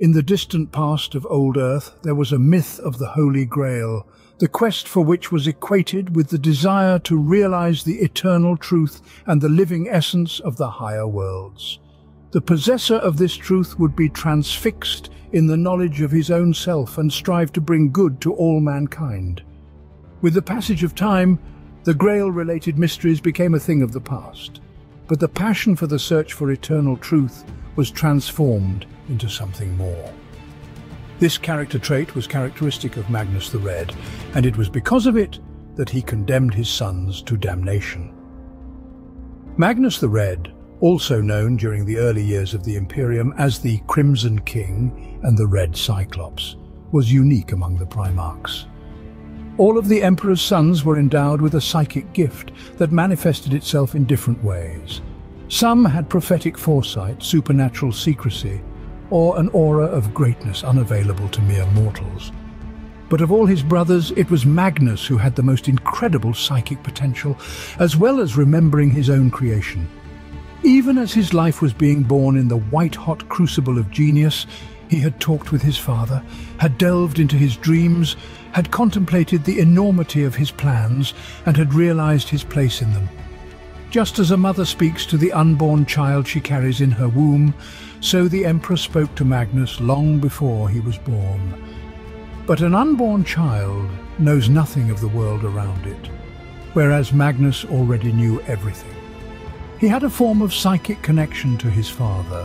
In the distant past of old Earth, there was a myth of the Holy Grail, the quest for which was equated with the desire to realize the eternal truth and the living essence of the higher worlds. The possessor of this truth would be transfixed in the knowledge of his own self and strive to bring good to all mankind. With the passage of time, the Grail-related mysteries became a thing of the past, but the passion for the search for eternal truth was transformed into something more. This character trait was characteristic of Magnus the Red, and it was because of it that he condemned his sons to damnation. Magnus the Red, also known during the early years of the Imperium as the Crimson King and the Red Cyclops, was unique among the Primarchs. All of the Emperor's sons were endowed with a psychic gift that manifested itself in different ways. Some had prophetic foresight, supernatural secrecy, or an aura of greatness unavailable to mere mortals. But of all his brothers, it was Magnus who had the most incredible psychic potential, as well as remembering his own creation. Even as his life was being born in the white-hot crucible of genius, he had talked with his father, had delved into his dreams, had contemplated the enormity of his plans, and had realized his place in them. Just as a mother speaks to the unborn child she carries in her womb, so the Emperor spoke to Magnus long before he was born. But an unborn child knows nothing of the world around it, whereas Magnus already knew everything. He had a form of psychic connection to his father,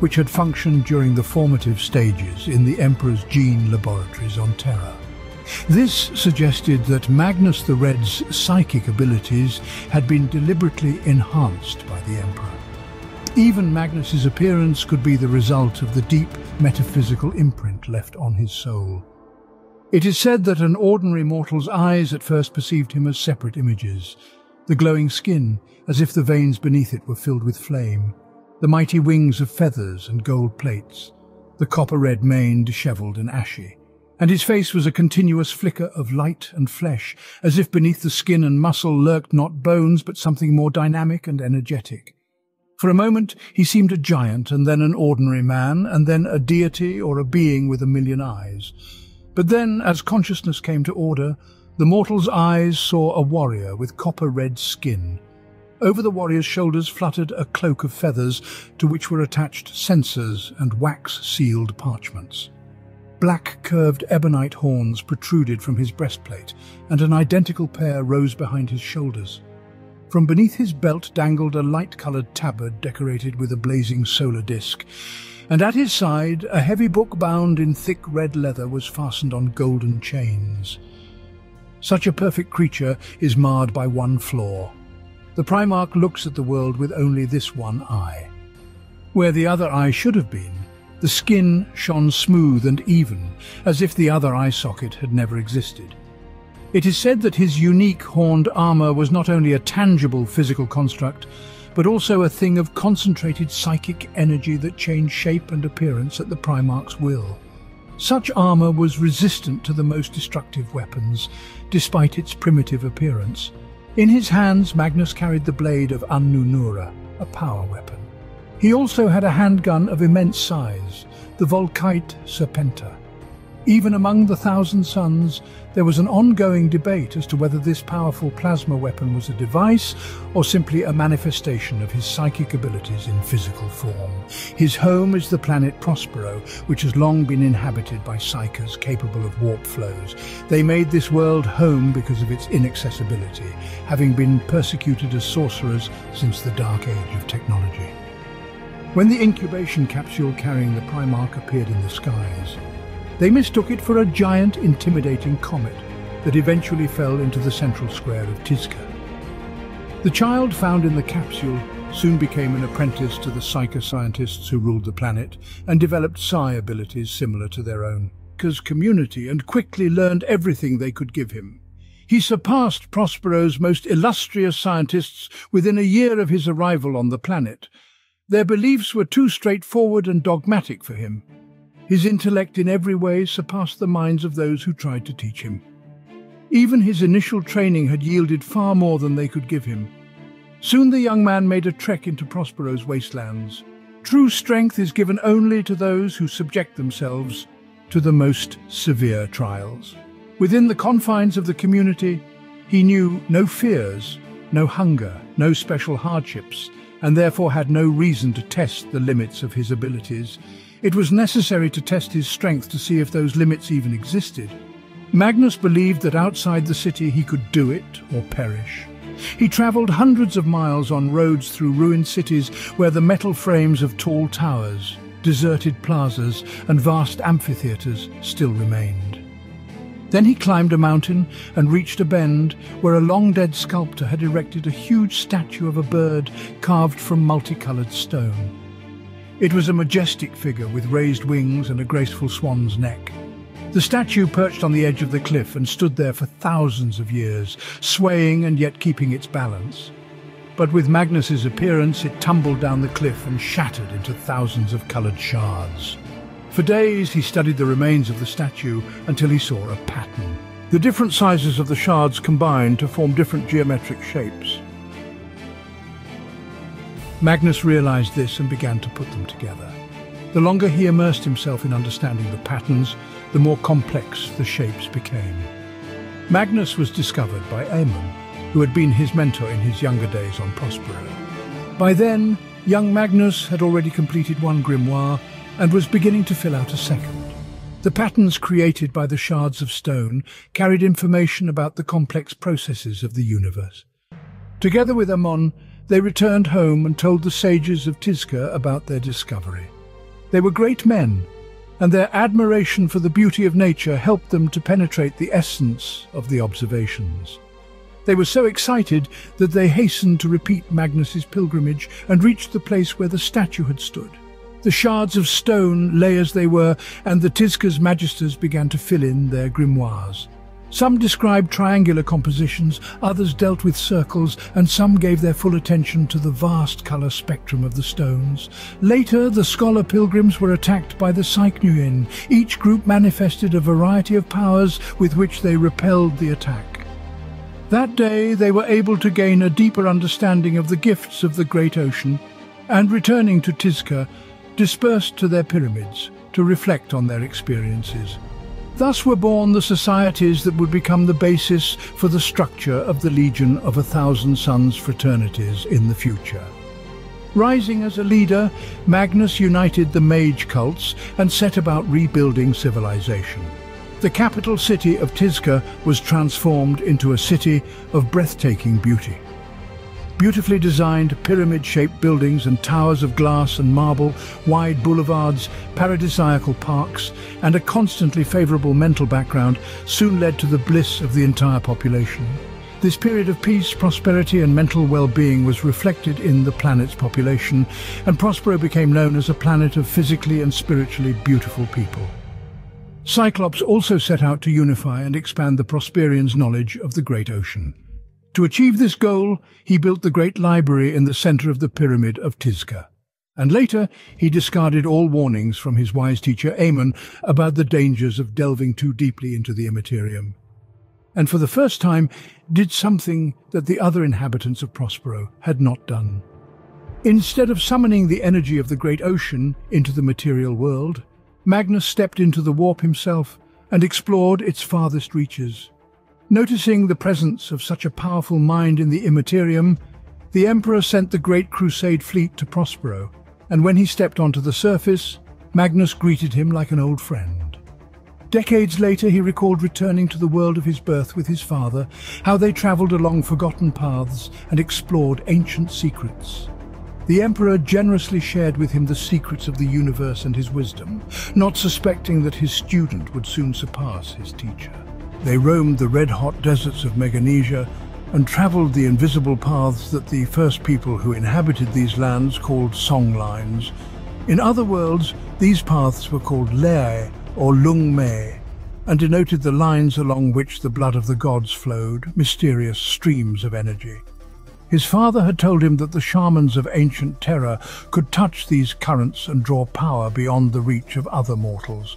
which had functioned during the formative stages in the Emperor's gene laboratories on Terra. This suggested that Magnus the Red's psychic abilities had been deliberately enhanced by the Emperor. Even Magnus's appearance could be the result of the deep metaphysical imprint left on his soul. It is said that an ordinary mortal's eyes at first perceived him as separate images, the glowing skin as if the veins beneath it were filled with flame, the mighty wings of feathers and gold plates, the copper-red mane dishevelled and ashy, and his face was a continuous flicker of light and flesh, as if beneath the skin and muscle lurked not bones but something more dynamic and energetic. For a moment he seemed a giant, and then an ordinary man, and then a deity or a being with a million eyes. But then, as consciousness came to order, the mortal's eyes saw a warrior with copper-red skin. Over the warrior's shoulders fluttered a cloak of feathers to which were attached censers and wax-sealed parchments. Black curved ebonite horns protruded from his breastplate, and an identical pair rose behind his shoulders. From beneath his belt dangled a light-coloured tabard decorated with a blazing solar disk, and at his side a heavy book bound in thick red leather was fastened on golden chains. Such a perfect creature is marred by one flaw. The Primarch looks at the world with only this one eye. Where the other eye should have been, the skin shone smooth and even, as if the other eye socket had never existed. It is said that his unique horned armour was not only a tangible physical construct, but also a thing of concentrated psychic energy that changed shape and appearance at the Primarch's will. Such armour was resistant to the most destructive weapons, despite its primitive appearance. In his hands, Magnus carried the blade of An-Nunura, a power weapon. He also had a handgun of immense size, the Volkite Serpenta. Even among the Thousand Sons, there was an ongoing debate as to whether this powerful plasma weapon was a device or simply a manifestation of his psychic abilities in physical form. His home is the planet Prospero, which has long been inhabited by psykers capable of warp flows. They made this world home because of its inaccessibility, having been persecuted as sorcerers since the dark age of technology. When the incubation capsule carrying the Primarch appeared in the skies, they mistook it for a giant, intimidating comet that eventually fell into the central square of Tizca. The child found in the capsule soon became an apprentice to the psycho scientists who ruled the planet and developed psi abilities similar to their own. Because community and quickly learned everything they could give him. He surpassed Prospero's most illustrious scientists within a year of his arrival on the planet, their beliefs were too straightforward and dogmatic for him. His intellect in every way surpassed the minds of those who tried to teach him. Even his initial training had yielded far more than they could give him. Soon the young man made a trek into Prospero's wastelands, True strength is given only to those who subject themselves to the most severe trials. Within the confines of the community, he knew no fears, no hunger, no special hardships, and therefore had no reason to test the limits of his abilities. It was necessary to test his strength to see if those limits even existed. Magnus believed that outside the city he could do it or perish. He travelled hundreds of miles on roads through ruined cities where the metal frames of tall towers, deserted plazas and vast amphitheatres still remained. Then he climbed a mountain and reached a bend where a long-dead sculptor had erected a huge statue of a bird carved from multicoloured stone. It was a majestic figure with raised wings and a graceful swan's neck. The statue perched on the edge of the cliff and stood there for thousands of years, swaying and yet keeping its balance. But with Magnus's appearance, it tumbled down the cliff and shattered into thousands of coloured shards. For days he studied the remains of the statue until he saw a pattern. The different sizes of the shards combined to form different geometric shapes. Magnus realized this and began to put them together. The longer he immersed himself in understanding the patterns, the more complex the shapes became. Magnus was discovered by Amon, who had been his mentor in his younger days on Prospero. By then, young Magnus had already completed one grimoire and was beginning to fill out a second. The patterns created by the shards of stone carried information about the complex processes of the universe. Together with Amon, they returned home and told the sages of Tizca about their discovery. They were great men, and their admiration for the beauty of nature helped them to penetrate the essence of the observations. They were so excited that they hastened to repeat Magnus's pilgrimage and reached the place where the statue had stood. The shards of stone lay as they were, and the Tizca's magisters began to fill in their grimoires. Some described triangular compositions, others dealt with circles, and some gave their full attention to the vast colour spectrum of the stones. Later, the scholar pilgrims were attacked by the Psychneuein. Each group manifested a variety of powers with which they repelled the attack. That day, they were able to gain a deeper understanding of the gifts of the great ocean, and returning to Tizca, dispersed to their pyramids to reflect on their experiences. Thus were born the societies that would become the basis for the structure of the Legion of a Thousand Sons fraternities in the future. Rising as a leader, Magnus united the mage cults and set about rebuilding civilization. The capital city of Tizca was transformed into a city of breathtaking beauty. Beautifully designed, pyramid-shaped buildings and towers of glass and marble, wide boulevards, paradisiacal parks, and a constantly favourable mental background soon led to the bliss of the entire population. This period of peace, prosperity and mental well-being was reflected in the planet's population, and Prospero became known as a planet of physically and spiritually beautiful people. Cyclops also set out to unify and expand the Prosperians' knowledge of the Great Ocean. To achieve this goal, he built the great library in the centre of the pyramid of Tizca. And later, he discarded all warnings from his wise teacher Amon about the dangers of delving too deeply into the Immaterium. And for the first time, did something that the other inhabitants of Prospero had not done. Instead of summoning the energy of the great ocean into the material world, Magnus stepped into the warp himself and explored its farthest reaches. Noticing the presence of such a powerful mind in the Immaterium, the Emperor sent the Great Crusade fleet to Prospero, and when he stepped onto the surface, Magnus greeted him like an old friend. Decades later, he recalled returning to the world of his birth with his father, how they travelled along forgotten paths and explored ancient secrets. The Emperor generously shared with him the secrets of the universe and his wisdom, not suspecting that his student would soon surpass his teacher. They roamed the red-hot deserts of Meganesia and travelled the invisible paths that the first people who inhabited these lands called songlines. In other worlds, these paths were called Lei or Lung Mei and denoted the lines along which the blood of the gods flowed, mysterious streams of energy. His father had told him that the shamans of ancient Terra could touch these currents and draw power beyond the reach of other mortals.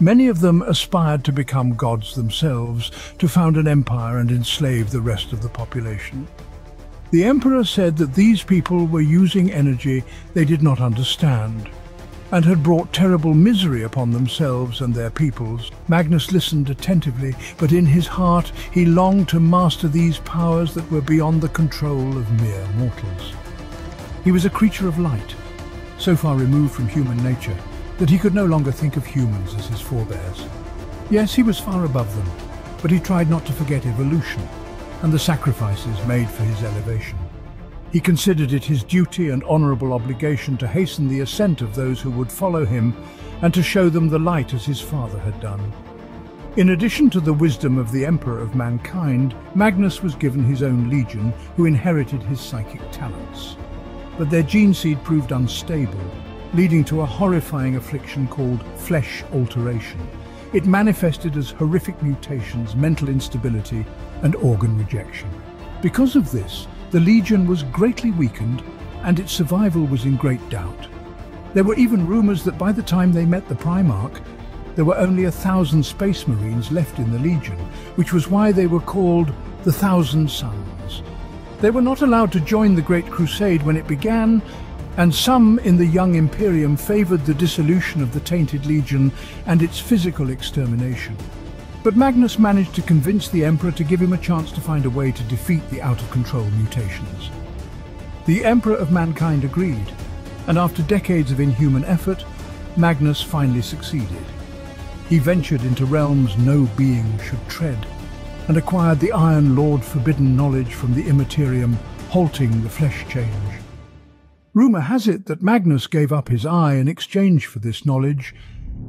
Many of them aspired to become gods themselves, to found an empire and enslave the rest of the population. The Emperor said that these people were using energy they did not understand and had brought terrible misery upon themselves and their peoples. Magnus listened attentively, but in his heart he longed to master these powers that were beyond the control of mere mortals. He was a creature of light, so far removed from human nature that he could no longer think of humans as his forebears. Yes, he was far above them, but he tried not to forget evolution and the sacrifices made for his elevation. He considered it his duty and honourable obligation to hasten the ascent of those who would follow him and to show them the light as his father had done. In addition to the wisdom of the Emperor of mankind, Magnus was given his own legion who inherited his psychic talents. But their gene seed proved unstable, leading to a horrifying affliction called flesh alteration. It manifested as horrific mutations, mental instability and organ rejection. Because of this, the Legion was greatly weakened and its survival was in great doubt. There were even rumours that by the time they met the Primarch, there were only a thousand Space Marines left in the Legion, which was why they were called the Thousand Sons. They were not allowed to join the Great Crusade when it began, and some in the young Imperium favoured the dissolution of the Tainted Legion and its physical extermination. But Magnus managed to convince the Emperor to give him a chance to find a way to defeat the out-of-control mutations. The Emperor of Mankind agreed, and after decades of inhuman effort, Magnus finally succeeded. He ventured into realms no being should tread, and acquired the Iron Lord forbidden knowledge from the Immaterium, halting the flesh change. Rumour has it that Magnus gave up his eye in exchange for this knowledge,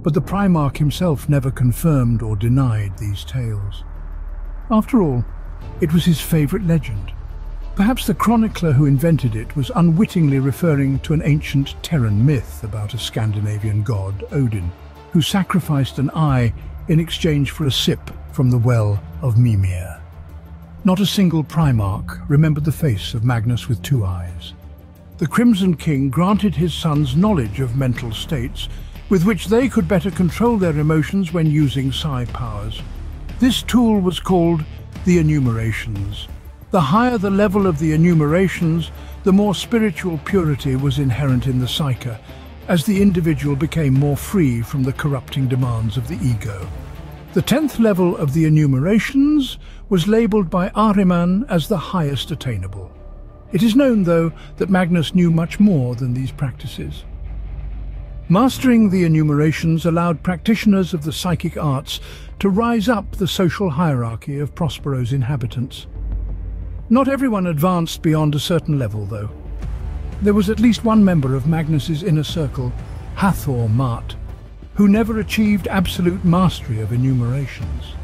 but the Primarch himself never confirmed or denied these tales. After all, it was his favourite legend. Perhaps the chronicler who invented it was unwittingly referring to an ancient Terran myth about a Scandinavian god, Odin, who sacrificed an eye in exchange for a sip from the well of Mimir. Not a single Primarch remembered the face of Magnus with two eyes. The Crimson King granted his sons knowledge of mental states with which they could better control their emotions when using psi powers. This tool was called the enumerations. The higher the level of the enumerations, the more spiritual purity was inherent in the psyche, as the individual became more free from the corrupting demands of the ego. The tenth level of the enumerations was labelled by Ahriman as the highest attainable. It is known, though, that Magnus knew much more than these practices. Mastering the enumerations allowed practitioners of the psychic arts to rise up the social hierarchy of Prospero's inhabitants. Not everyone advanced beyond a certain level, though. There was at least one member of Magnus's inner circle, Hathor Maat, who never achieved absolute mastery of enumerations.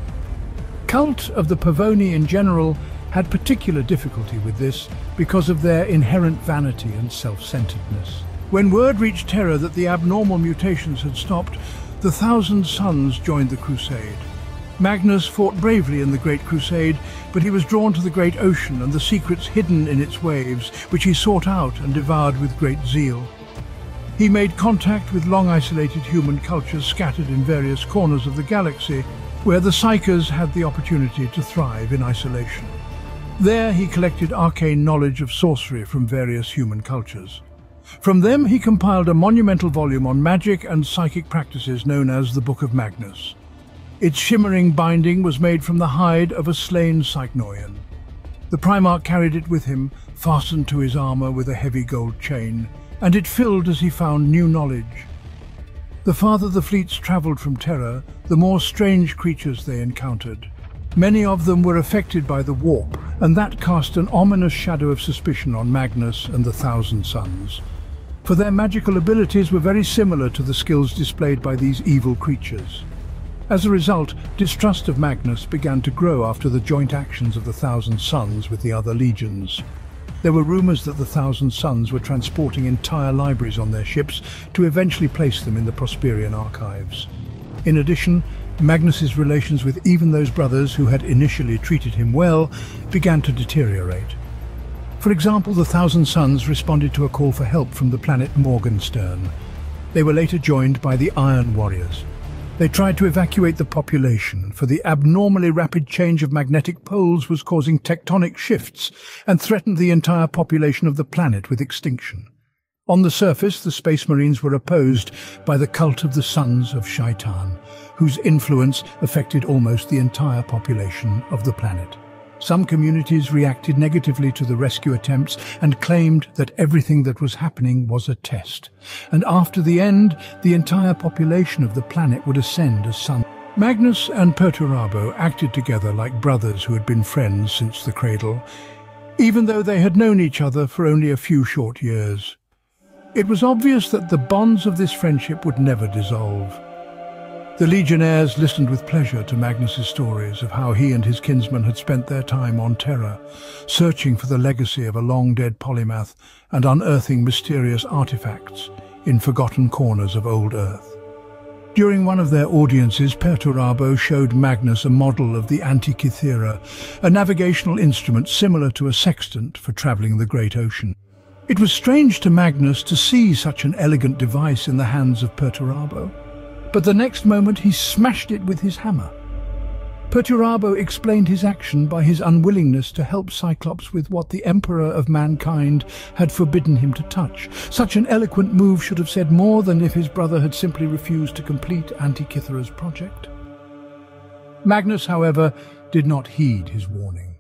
Cult of the Pavoni in general had particular difficulty with this because of their inherent vanity and self-centeredness. When word reached Terra that the abnormal mutations had stopped, the Thousand Sons joined the crusade. Magnus fought bravely in the Great Crusade, but he was drawn to the great ocean and the secrets hidden in its waves, which he sought out and devoured with great zeal. He made contact with long-isolated human cultures scattered in various corners of the galaxy, where the Psykers had the opportunity to thrive in isolation. There he collected arcane knowledge of sorcery from various human cultures. From them he compiled a monumental volume on magic and psychic practices known as the Book of Magnus. Its shimmering binding was made from the hide of a slain Psychneuein. The Primarch carried it with him, fastened to his armour with a heavy gold chain, and it filled as he found new knowledge. The farther the fleets travelled from Terra, the more strange creatures they encountered. Many of them were affected by the warp, and that cast an ominous shadow of suspicion on Magnus and the Thousand Sons for their magical abilities were very similar to the skills displayed by these evil creatures. As a result, distrust of Magnus began to grow after the joint actions of the Thousand Sons with the other legions. There were rumours that the Thousand Sons were transporting entire libraries on their ships to eventually place them in the Prosperian archives. In addition, Magnus's relations with even those brothers who had initially treated him well began to deteriorate. For example, the Thousand Sons responded to a call for help from the planet Morgenstern. They were later joined by the Iron Warriors. They tried to evacuate the population, for the abnormally rapid change of magnetic poles was causing tectonic shifts and threatened the entire population of the planet with extinction. On the surface, the Space Marines were opposed by the cult of the Sons of Shaitan, whose influence affected almost the entire population of the planet. Some communities reacted negatively to the rescue attempts and claimed that everything that was happening was a test. And after the end, the entire population of the planet would ascend as sun. Magnus and Perturabo acted together like brothers who had been friends since the cradle, even though they had known each other for only a few short years. It was obvious that the bonds of this friendship would never dissolve. The legionnaires listened with pleasure to Magnus's stories of how he and his kinsmen had spent their time on Terra, searching for the legacy of a long-dead polymath and unearthing mysterious artifacts in forgotten corners of old Earth. During one of their audiences, Perturabo showed Magnus a model of the Antikythera, a navigational instrument similar to a sextant for travelling the Great Ocean. It was strange to Magnus to see such an elegant device in the hands of Perturabo, but the next moment he smashed it with his hammer. Perturabo explained his action by his unwillingness to help Cyclops with what the Emperor of Mankind had forbidden him to touch. Such an eloquent move should have said more than if his brother had simply refused to complete Antikythera's project. Magnus, however, did not heed his warning.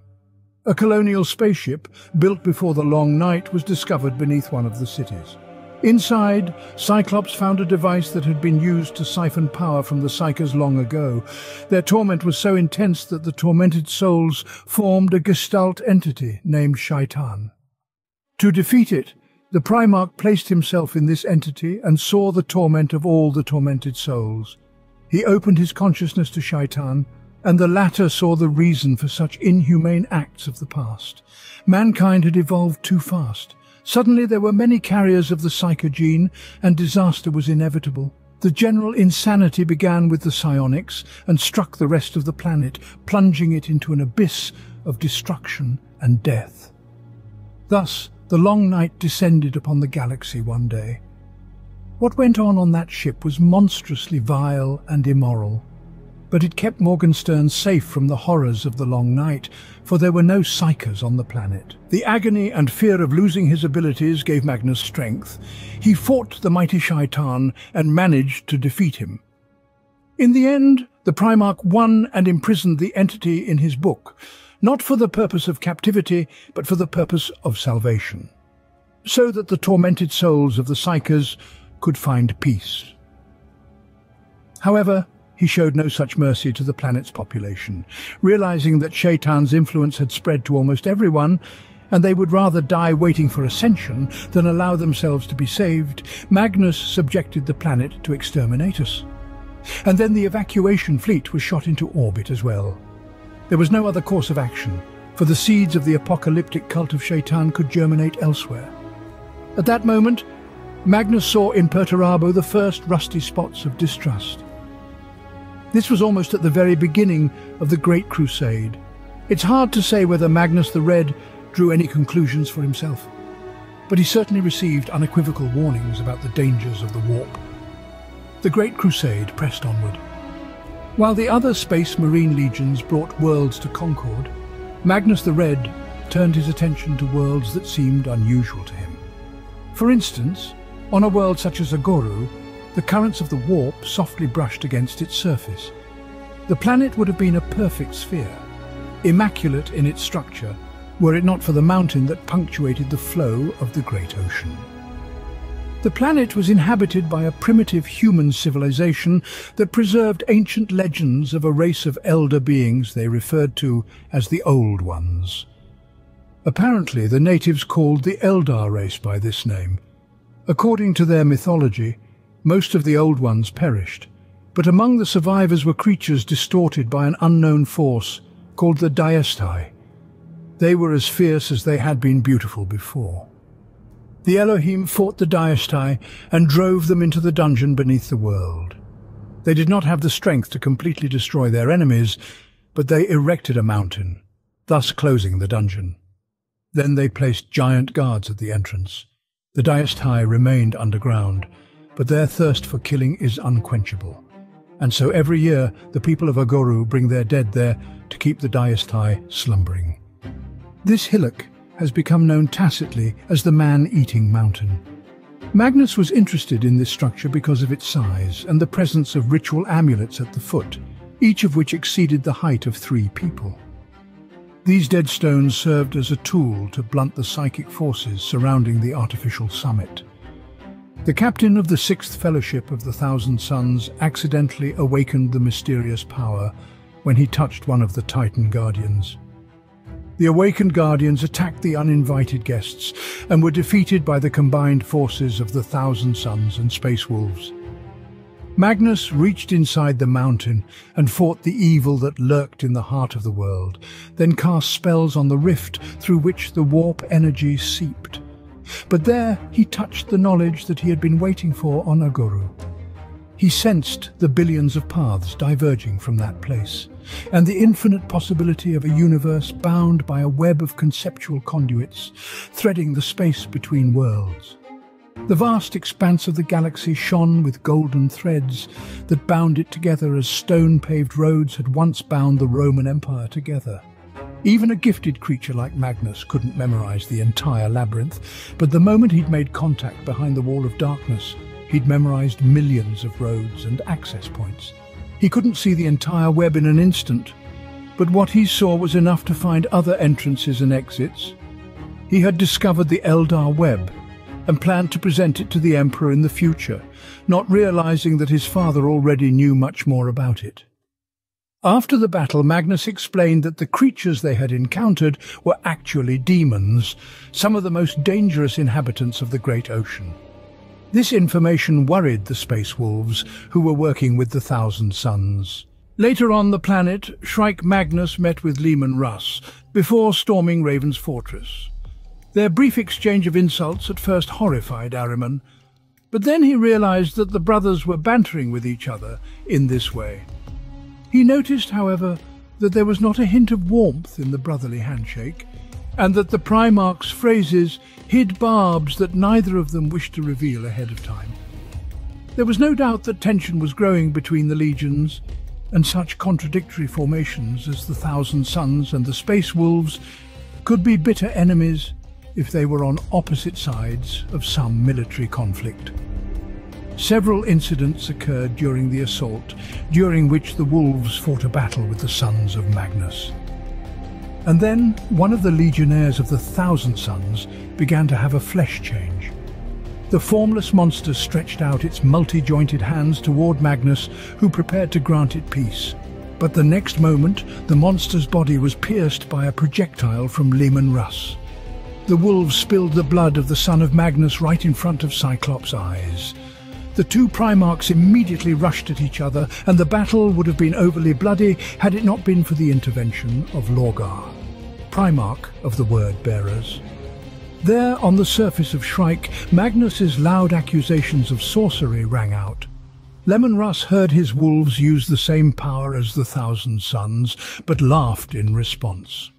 A colonial spaceship, built before the long night, was discovered beneath one of the cities. Inside, Cyclops found a device that had been used to siphon power from the Psykers long ago. Their torment was so intense that the tormented souls formed a gestalt entity named Shaitan. To defeat it, the Primarch placed himself in this entity and saw the torment of all the tormented souls. He opened his consciousness to Shaitan and the latter saw the reason for such inhumane acts of the past. Mankind had evolved too fast. Suddenly there were many carriers of the Psyker gene, and disaster was inevitable. The general insanity began with the psionics and struck the rest of the planet, plunging it into an abyss of destruction and death. Thus, the long night descended upon the galaxy one day. What went on on that ship was monstrously vile and immoral but it kept Morgenstern safe from the horrors of the long night, for there were no psykers on the planet. The agony and fear of losing his abilities gave Magnus strength. He fought the mighty Shaitan and managed to defeat him. In the end, the Primarch won and imprisoned the entity in his book, not for the purpose of captivity, but for the purpose of salvation, so that the tormented souls of the psykers could find peace. However, he showed no such mercy to the planet's population, realizing that Shaitan's influence had spread to almost everyone, and they would rather die waiting for ascension than allow themselves to be saved, Magnus subjected the planet to exterminatus. And then the evacuation fleet was shot into orbit as well. There was no other course of action, for the seeds of the apocalyptic cult of Shaitan could germinate elsewhere. At that moment, Magnus saw in Perturabo the first rusty spots of distrust. This was almost at the very beginning of the Great Crusade. It's hard to say whether Magnus the Red drew any conclusions for himself, but he certainly received unequivocal warnings about the dangers of the warp. The Great Crusade pressed onward. While the other Space Marine legions brought worlds to Concord, Magnus the Red turned his attention to worlds that seemed unusual to him. For instance, on a world such as Aghoru, the currents of the warp softly brushed against its surface. The planet would have been a perfect sphere, immaculate in its structure, were it not for the mountain that punctuated the flow of the great ocean. The planet was inhabited by a primitive human civilization that preserved ancient legends of a race of elder beings they referred to as the Old Ones. Apparently, the natives called the Eldar race by this name. According to their mythology, most of the old ones perished, but among the survivors were creatures distorted by an unknown force called the Daestai. They were as fierce as they had been beautiful before. The Elohim fought the Daestai and drove them into the dungeon beneath the world. They did not have the strength to completely destroy their enemies, but they erected a mountain, thus closing the dungeon. Then they placed giant guards at the entrance. The Daestai remained underground, but their thirst for killing is unquenchable. And so every year the people of Aghoru bring their dead there to keep the Dais-Tai slumbering. This hillock has become known tacitly as the Man-Eating Mountain. Magnus was interested in this structure because of its size and the presence of ritual amulets at the foot, each of which exceeded the height of three people. These dead stones served as a tool to blunt the psychic forces surrounding the artificial summit. The captain of the Sixth Fellowship of the Thousand Sons accidentally awakened the mysterious power when he touched one of the Titan Guardians. The awakened Guardians attacked the uninvited guests and were defeated by the combined forces of the Thousand Sons and Space Wolves. Magnus reached inside the mountain and fought the evil that lurked in the heart of the world, then cast spells on the rift through which the warp energy seeped. But there he touched the knowledge that he had been waiting for on Aghoru. He sensed the billions of paths diverging from that place, and the infinite possibility of a universe bound by a web of conceptual conduits, threading the space between worlds. The vast expanse of the galaxy shone with golden threads that bound it together as stone-paved roads had once bound the Roman Empire together. Even a gifted creature like Magnus couldn't memorize the entire labyrinth, but the moment he'd made contact behind the wall of darkness, he'd memorized millions of roads and access points. He couldn't see the entire web in an instant, but what he saw was enough to find other entrances and exits. He had discovered the Eldar web and planned to present it to the Emperor in the future, not realizing that his father already knew much more about it. After the battle, Magnus explained that the creatures they had encountered were actually demons, some of the most dangerous inhabitants of the Great Ocean. This information worried the Space Wolves, who were working with the Thousand Sons. Later on the planet, Shrike Magnus met with Leman Russ, before storming Raven's fortress. Their brief exchange of insults at first horrified Ahriman, but then he realized that the brothers were bantering with each other in this way. He noticed, however, that there was not a hint of warmth in the brotherly handshake, and that the Primarch's phrases hid barbs that neither of them wished to reveal ahead of time. There was no doubt that tension was growing between the legions, and such contradictory formations as the Thousand Sons and the Space Wolves could be bitter enemies if they were on opposite sides of some military conflict. Several incidents occurred during the assault, during which the wolves fought a battle with the sons of Magnus. And then one of the legionnaires of the Thousand Sons began to have a flesh change. The formless monster stretched out its multi-jointed hands toward Magnus, who prepared to grant it peace. But the next moment, the monster's body was pierced by a projectile from Leman Russ. The wolves spilled the blood of the son of Magnus right in front of Cyclops' eyes. The two Primarchs immediately rushed at each other, and the battle would have been overly bloody had it not been for the intervention of Lorgar, Primarch of the Word Bearers. There, on the surface of Shrike, Magnus's loud accusations of sorcery rang out. Leman Russ heard his wolves use the same power as the Thousand Sons, but laughed in response.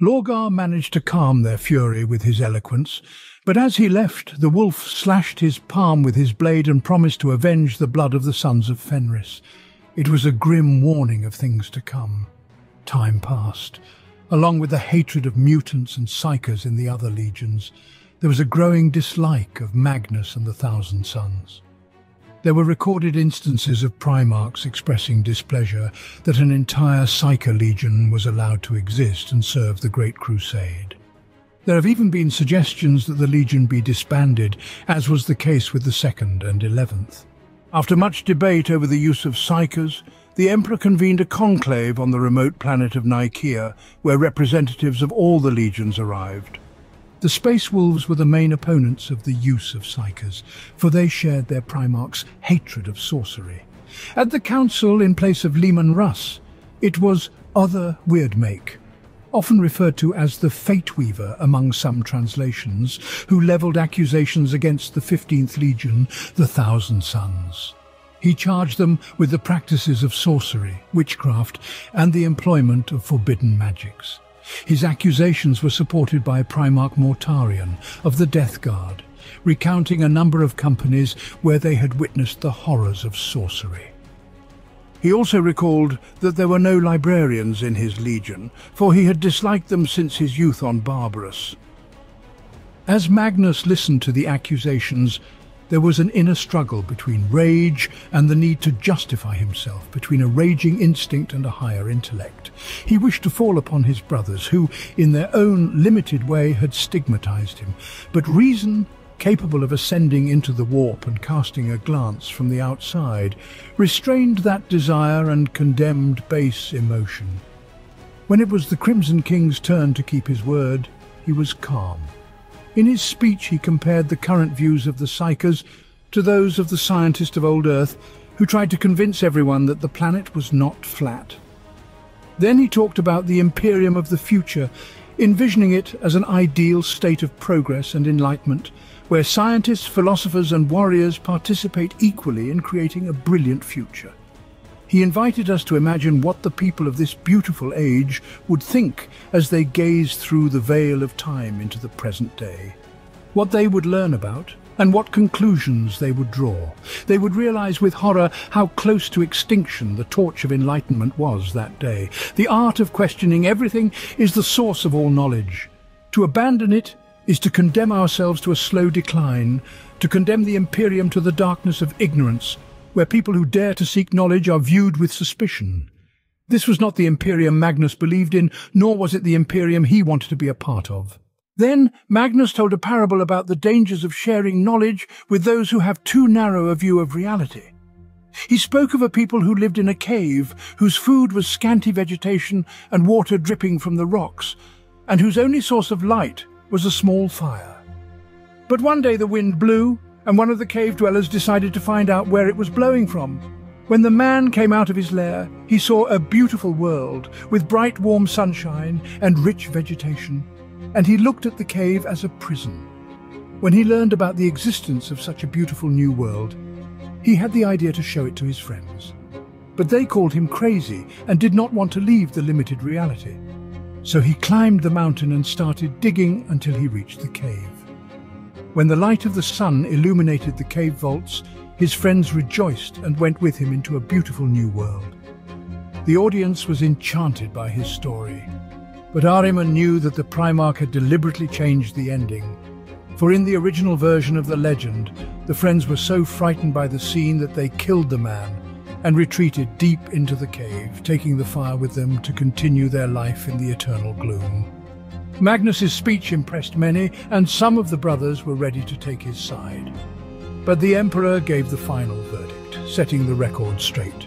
Lorgar managed to calm their fury with his eloquence, but as he left, the wolf slashed his palm with his blade and promised to avenge the blood of the sons of Fenris. It was a grim warning of things to come. Time passed. Along with the hatred of mutants and psykers in the other legions, there was a growing dislike of Magnus and the Thousand Sons. There were recorded instances of Primarchs expressing displeasure that an entire Psyker Legion was allowed to exist and serve the Great Crusade. There have even been suggestions that the Legion be disbanded, as was the case with the 2nd and 11th. After much debate over the use of psykers, the Emperor convened a conclave on the remote planet of Nikaea, where representatives of all the legions arrived. The Space Wolves were the main opponents of the use of psykers, for they shared their Primarch's hatred of sorcery. At the council, in place of Leman Russ, it was Ohthere Wyrdmake, often referred to as the Fate Weaver among some translations, who levelled accusations against the 15th Legion, the Thousand Sons. He charged them with the practices of sorcery, witchcraft, and the employment of forbidden magics. His accusations were supported by Primarch Mortarion of the Death Guard, recounting a number of companies where they had witnessed the horrors of sorcery. He also recalled that there were no librarians in his legion, for he had disliked them since his youth on Barbarus. As Magnus listened to the accusations, there was an inner struggle between rage and the need to justify himself, between a raging instinct and a higher intellect. He wished to fall upon his brothers, who, in their own limited way, had stigmatized him. But reason, capable of ascending into the warp and casting a glance from the outside, restrained that desire and condemned base emotion. When it was the Crimson King's turn to keep his word, he was calm. In his speech he compared the current views of the Psykers to those of the scientist of old Earth who tried to convince everyone that the planet was not flat. Then he talked about the Imperium of the future, envisioning it as an ideal state of progress and enlightenment, where scientists, philosophers and warriors participate equally in creating a brilliant future. He invited us to imagine what the people of this beautiful age would think as they gazed through the veil of time into the present day. What they would learn about, and what conclusions they would draw. They would realize with horror how close to extinction the torch of enlightenment was that day. The art of questioning everything is the source of all knowledge. To abandon it is to condemn ourselves to a slow decline, to condemn the Imperium to the darkness of ignorance, where people who dare to seek knowledge are viewed with suspicion. This was not the Imperium Magnus believed in, nor was it the Imperium he wanted to be a part of. Then Magnus told a parable about the dangers of sharing knowledge with those who have too narrow a view of reality. He spoke of a people who lived in a cave, whose food was scanty vegetation and water dripping from the rocks, and whose only source of light was a small fire. But one day the wind blew, and one of the cave dwellers decided to find out where it was blowing from. When the man came out of his lair, he saw a beautiful world with bright warm sunshine and rich vegetation, and he looked at the cave as a prison. When he learned about the existence of such a beautiful new world, he had the idea to show it to his friends. But they called him crazy and did not want to leave the limited reality. So he climbed the mountain and started digging until he reached the cave. When the light of the sun illuminated the cave vaults, his friends rejoiced and went with him into a beautiful new world. The audience was enchanted by his story, but Ahriman knew that the Primarch had deliberately changed the ending. For in the original version of the legend, the friends were so frightened by the scene that they killed the man and retreated deep into the cave, taking the fire with them to continue their life in the eternal gloom. Magnus's speech impressed many, and some of the brothers were ready to take his side. But the Emperor gave the final verdict, setting the record straight.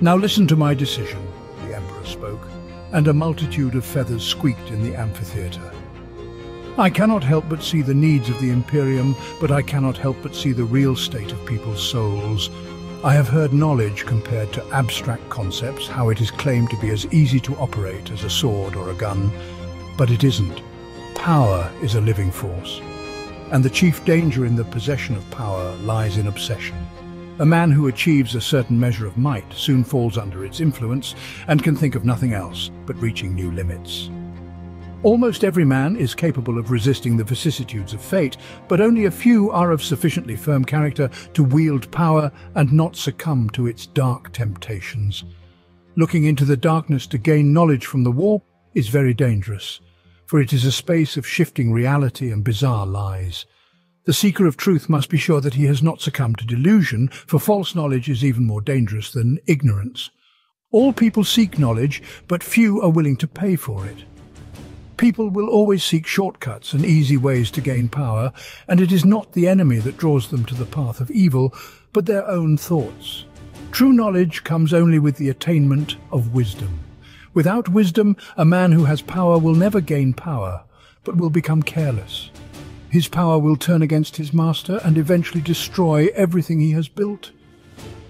Now listen to my decision, the Emperor spoke, and a multitude of feathers squeaked in the amphitheatre. I cannot help but see the needs of the Imperium, but I cannot help but see the real state of people's souls. I have heard knowledge compared to abstract concepts, how it is claimed to be as easy to operate as a sword or a gun, but it isn't. Power is a living force, and the chief danger in the possession of power lies in obsession. A man who achieves a certain measure of might soon falls under its influence and can think of nothing else but reaching new limits. Almost every man is capable of resisting the vicissitudes of fate, but only a few are of sufficiently firm character to wield power and not succumb to its dark temptations. Looking into the darkness to gain knowledge from the warp is very dangerous, for it is a space of shifting reality and bizarre lies. The seeker of truth must be sure that he has not succumbed to delusion, for false knowledge is even more dangerous than ignorance. All people seek knowledge, but few are willing to pay for it. People will always seek shortcuts and easy ways to gain power, and it is not the enemy that draws them to the path of evil, but their own thoughts. True knowledge comes only with the attainment of wisdom. Without wisdom, a man who has power will never gain power, but will become careless. His power will turn against his master and eventually destroy everything he has built.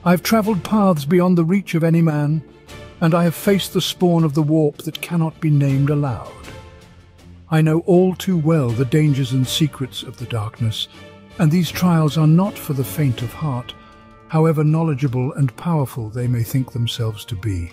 I have travelled paths beyond the reach of any man, and I have faced the spawn of the warp that cannot be named aloud. I know all too well the dangers and secrets of the darkness, and these trials are not for the faint of heart, however knowledgeable and powerful they may think themselves to be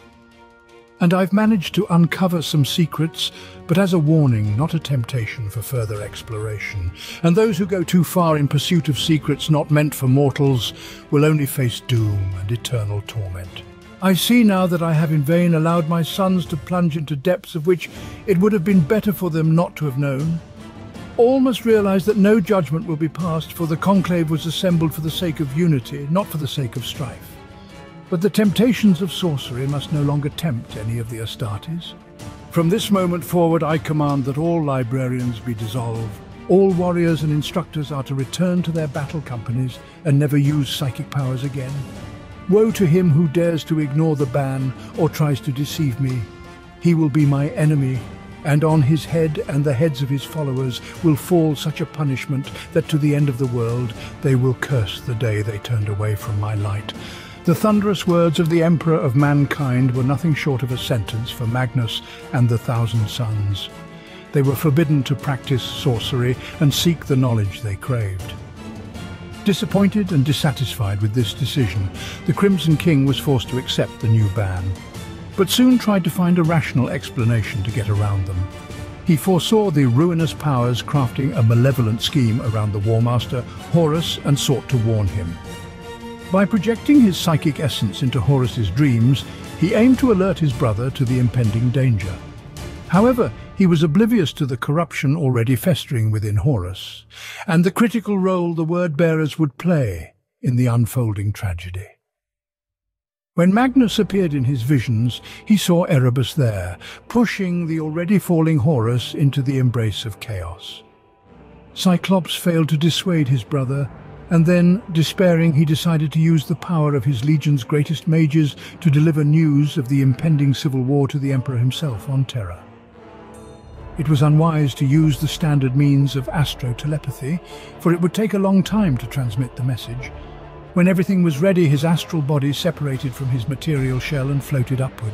and I've managed to uncover some secrets, but as a warning, not a temptation for further exploration. And those who go too far in pursuit of secrets not meant for mortals will only face doom and eternal torment. I see now that I have in vain allowed my sons to plunge into depths of which it would have been better for them not to have known. All must realize that no judgment will be passed, for the conclave was assembled for the sake of unity, not for the sake of strife. But the temptations of sorcery must no longer tempt any of the Astartes. From this moment forward I command that all librarians be dissolved. All warriors and instructors are to return to their battle companies and never use psychic powers again. Woe to him who dares to ignore the ban or tries to deceive me. He will be my enemy and on his head and the heads of his followers will fall such a punishment that to the end of the world they will curse the day they turned away from my light. The thunderous words of the Emperor of mankind were nothing short of a sentence for Magnus and the Thousand Sons. They were forbidden to practice sorcery and seek the knowledge they craved. Disappointed and dissatisfied with this decision, the Crimson King was forced to accept the new ban but soon tried to find a rational explanation to get around them. He foresaw the ruinous powers crafting a malevolent scheme around the War Master, Horus, and sought to warn him. By projecting his psychic essence into Horus's dreams, he aimed to alert his brother to the impending danger. However, he was oblivious to the corruption already festering within Horus, and the critical role the word-bearers would play in the unfolding tragedy. When Magnus appeared in his visions, he saw Erebus there, pushing the already falling Horus into the embrace of chaos. Cyclops failed to dissuade his brother, and then, despairing, he decided to use the power of his legion's greatest mages to deliver news of the impending civil war to the Emperor himself on Terra. It was unwise to use the standard means of astro-telepathy, for it would take a long time to transmit the message, when everything was ready, his astral body separated from his material shell and floated upward.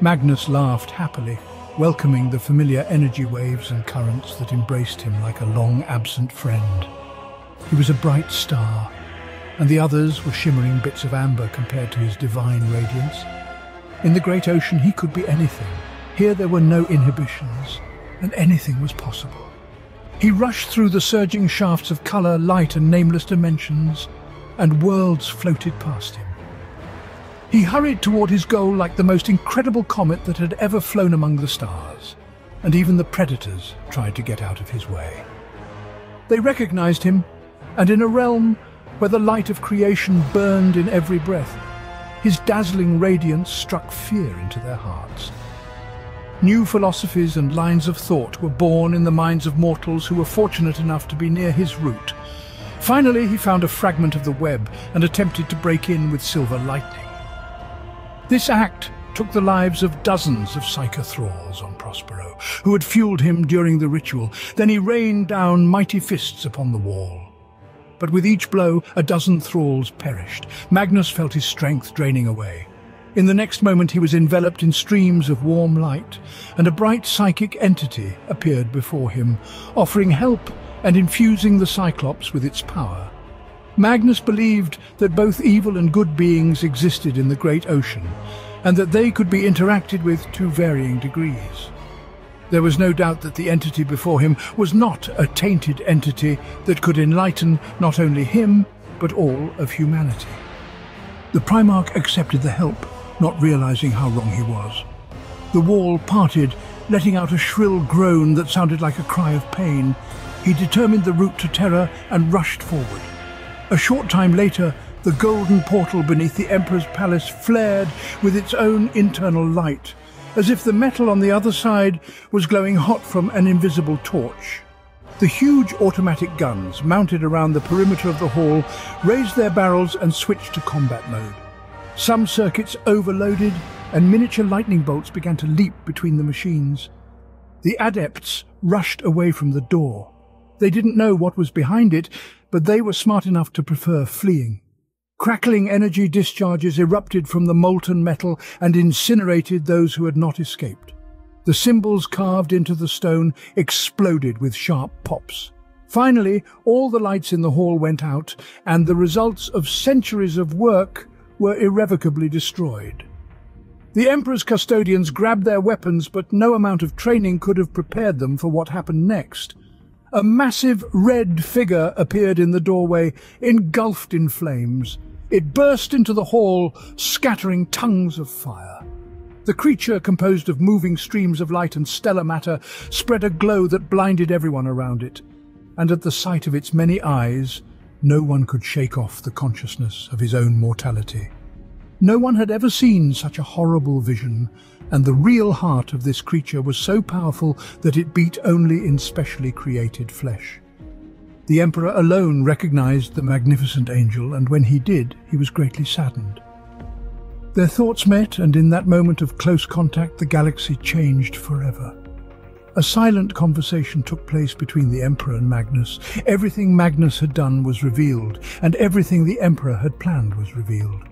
Magnus laughed happily, welcoming the familiar energy waves and currents that embraced him like a long-absent friend. He was a bright star, and the others were shimmering bits of amber compared to his divine radiance. In the great ocean he could be anything. Here there were no inhibitions, and anything was possible. He rushed through the surging shafts of colour, light and nameless dimensions, and worlds floated past him. He hurried toward his goal like the most incredible comet that had ever flown among the stars, and even the predators tried to get out of his way. They recognized him, and in a realm where the light of creation burned in every breath, his dazzling radiance struck fear into their hearts. New philosophies and lines of thought were born in the minds of mortals who were fortunate enough to be near his route, Finally, he found a fragment of the web and attempted to break in with silver lightning. This act took the lives of dozens of Psyker thralls on Prospero, who had fueled him during the ritual. Then he rained down mighty fists upon the wall. But with each blow, a dozen thralls perished. Magnus felt his strength draining away. In the next moment he was enveloped in streams of warm light, and a bright psychic entity appeared before him, offering help and infusing the Cyclops with its power. Magnus believed that both evil and good beings existed in the great ocean, and that they could be interacted with to varying degrees. There was no doubt that the entity before him was not a tainted entity that could enlighten not only him, but all of humanity. The Primarch accepted the help, not realizing how wrong he was. The wall parted, letting out a shrill groan that sounded like a cry of pain, he determined the route to Terra and rushed forward. A short time later, the golden portal beneath the Emperor's palace flared with its own internal light, as if the metal on the other side was glowing hot from an invisible torch. The huge automatic guns mounted around the perimeter of the hall raised their barrels and switched to combat mode. Some circuits overloaded and miniature lightning bolts began to leap between the machines. The adepts rushed away from the door. They didn't know what was behind it, but they were smart enough to prefer fleeing. Crackling energy discharges erupted from the molten metal and incinerated those who had not escaped. The symbols carved into the stone exploded with sharp pops. Finally, all the lights in the hall went out, and the results of centuries of work were irrevocably destroyed. The Emperor's custodians grabbed their weapons, but no amount of training could have prepared them for what happened next. A massive red figure appeared in the doorway, engulfed in flames. It burst into the hall, scattering tongues of fire. The creature, composed of moving streams of light and stellar matter, spread a glow that blinded everyone around it, and at the sight of its many eyes, no one could shake off the consciousness of his own mortality. No one had ever seen such a horrible vision, and the real heart of this creature was so powerful that it beat only in specially created flesh. The Emperor alone recognized the magnificent angel, and when he did, he was greatly saddened. Their thoughts met, and in that moment of close contact, the galaxy changed forever. A silent conversation took place between the Emperor and Magnus. Everything Magnus had done was revealed, and everything the Emperor had planned was revealed.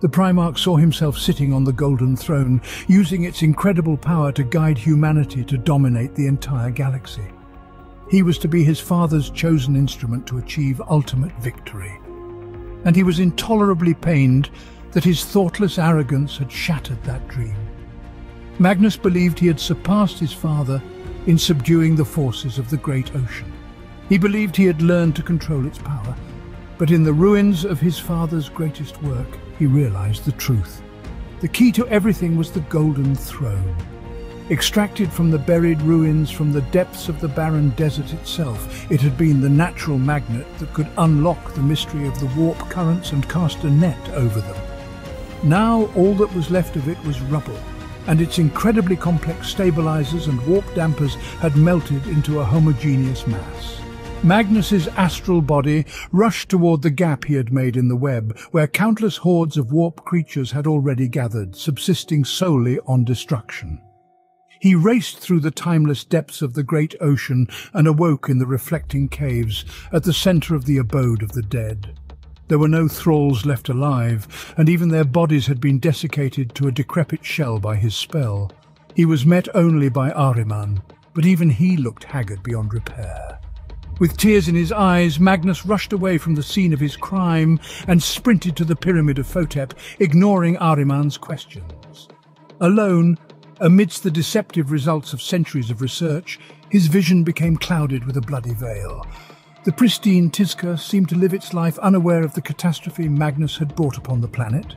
The Primarch saw himself sitting on the Golden Throne, using its incredible power to guide humanity to dominate the entire galaxy. He was to be his father's chosen instrument to achieve ultimate victory. And he was intolerably pained that his thoughtless arrogance had shattered that dream. Magnus believed he had surpassed his father in subduing the forces of the great ocean. He believed he had learned to control its power, but in the ruins of his father's greatest work, he realized the truth. The key to everything was the Golden Throne. Extracted from the buried ruins from the depths of the barren desert itself, it had been the natural magnet that could unlock the mystery of the warp currents and cast a net over them. Now all that was left of it was rubble, and its incredibly complex stabilizers and warp dampers had melted into a homogeneous mass. Magnus's astral body rushed toward the gap he had made in the web, where countless hordes of warp creatures had already gathered, subsisting solely on destruction. He raced through the timeless depths of the great ocean and awoke in the reflecting caves at the center of the abode of the dead. There were no thralls left alive, and even their bodies had been desiccated to a decrepit shell by his spell. He was met only by Ahriman, but even he looked haggard beyond repair. With tears in his eyes, Magnus rushed away from the scene of his crime and sprinted to the pyramid of Photep, ignoring Ahriman's questions. Alone, amidst the deceptive results of centuries of research, his vision became clouded with a bloody veil. The pristine Tizca seemed to live its life unaware of the catastrophe Magnus had brought upon the planet.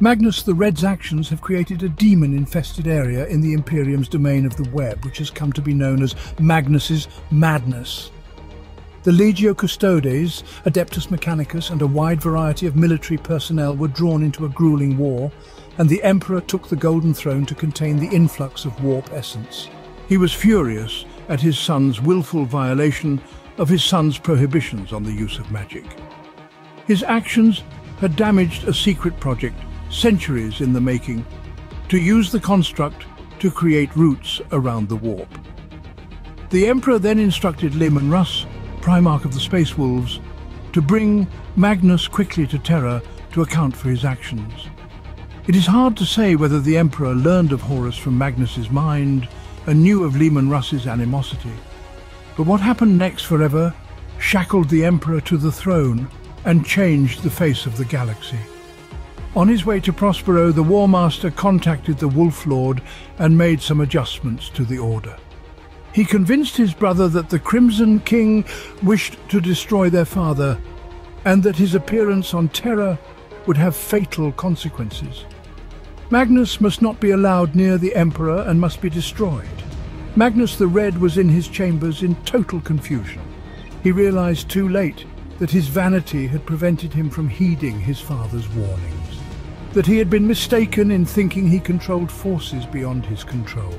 Magnus the Red's actions have created a demon-infested area in the Imperium's domain of the web, which has come to be known as Magnus's Madness. The Legio Custodes, Adeptus Mechanicus and a wide variety of military personnel were drawn into a grueling war, and the Emperor took the Golden Throne to contain the influx of warp essence. He was furious at his son's willful violation of his son's prohibitions on the use of magic. His actions had damaged a secret project centuries in the making to use the construct to create roots around the warp. The Emperor then instructed Leman Russ Primarch of the Space Wolves, to bring Magnus quickly to Terra to account for his actions. It is hard to say whether the Emperor learned of Horus from Magnus's mind and knew of Leman Russ's animosity. But what happened next forever shackled the Emperor to the throne and changed the face of the galaxy. On his way to Prospero, the War Master contacted the Wolf Lord and made some adjustments to the order. He convinced his brother that the Crimson King wished to destroy their father and that his appearance on Terra would have fatal consequences. Magnus must not be allowed near the Emperor and must be destroyed. Magnus the Red was in his chambers in total confusion. He realized too late that his vanity had prevented him from heeding his father's warnings, that he had been mistaken in thinking he controlled forces beyond his control.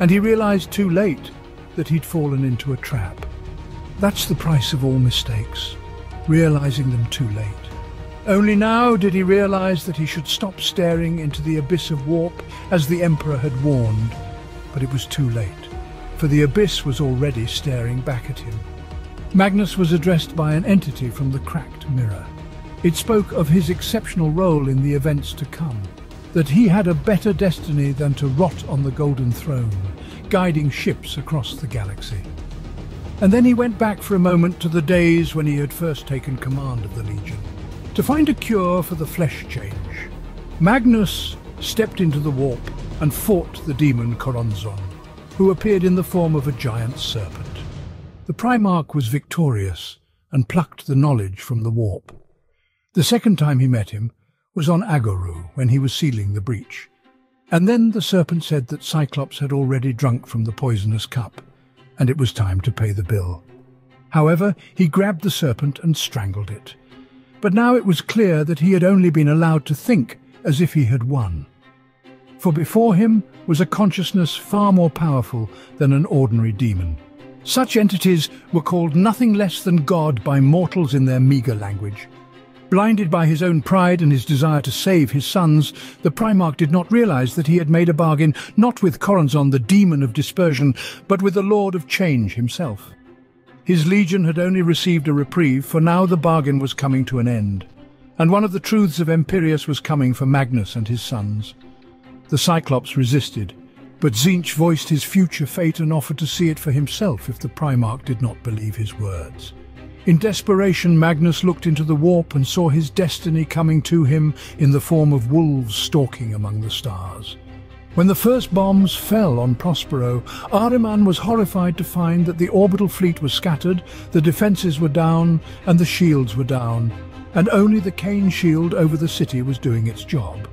And he realized too late that he'd fallen into a trap. That's the price of all mistakes, realizing them too late. Only now did he realize that he should stop staring into the abyss of warp as the Emperor had warned, but it was too late, for the abyss was already staring back at him. Magnus was addressed by an entity from the cracked mirror. It spoke of his exceptional role in the events to come, that he had a better destiny than to rot on the Golden Throne, guiding ships across the galaxy. And then he went back for a moment to the days when he had first taken command of the Legion, to find a cure for the flesh change. Magnus stepped into the warp and fought the demon Choronzon, who appeared in the form of a giant serpent. The Primarch was victorious and plucked the knowledge from the warp. The second time he met him was on Aghoru when he was sealing the breach. And then the serpent said that Cyclops had already drunk from the poisonous cup, and it was time to pay the bill. However, he grabbed the serpent and strangled it. But now it was clear that he had only been allowed to think as if he had won. For before him was a consciousness far more powerful than an ordinary demon. Such entities were called nothing less than God by mortals in their meagre language. Blinded by his own pride and his desire to save his sons, the Primarch did not realize that he had made a bargain not with Choronzon, the demon of dispersion, but with the Lord of Change himself. His legion had only received a reprieve, for now the bargain was coming to an end. And one of the truths of Empyreus was coming for Magnus and his sons. The Cyclops resisted, but Tzeentch voiced his future fate and offered to see it for himself if the Primarch did not believe his words. In desperation, Magnus looked into the warp and saw his destiny coming to him in the form of wolves stalking among the stars. When the first bombs fell on Prospero, Ahriman was horrified to find that the orbital fleet was scattered, the defences were down, and the shields were down, and only the Khaine shield over the city was doing its job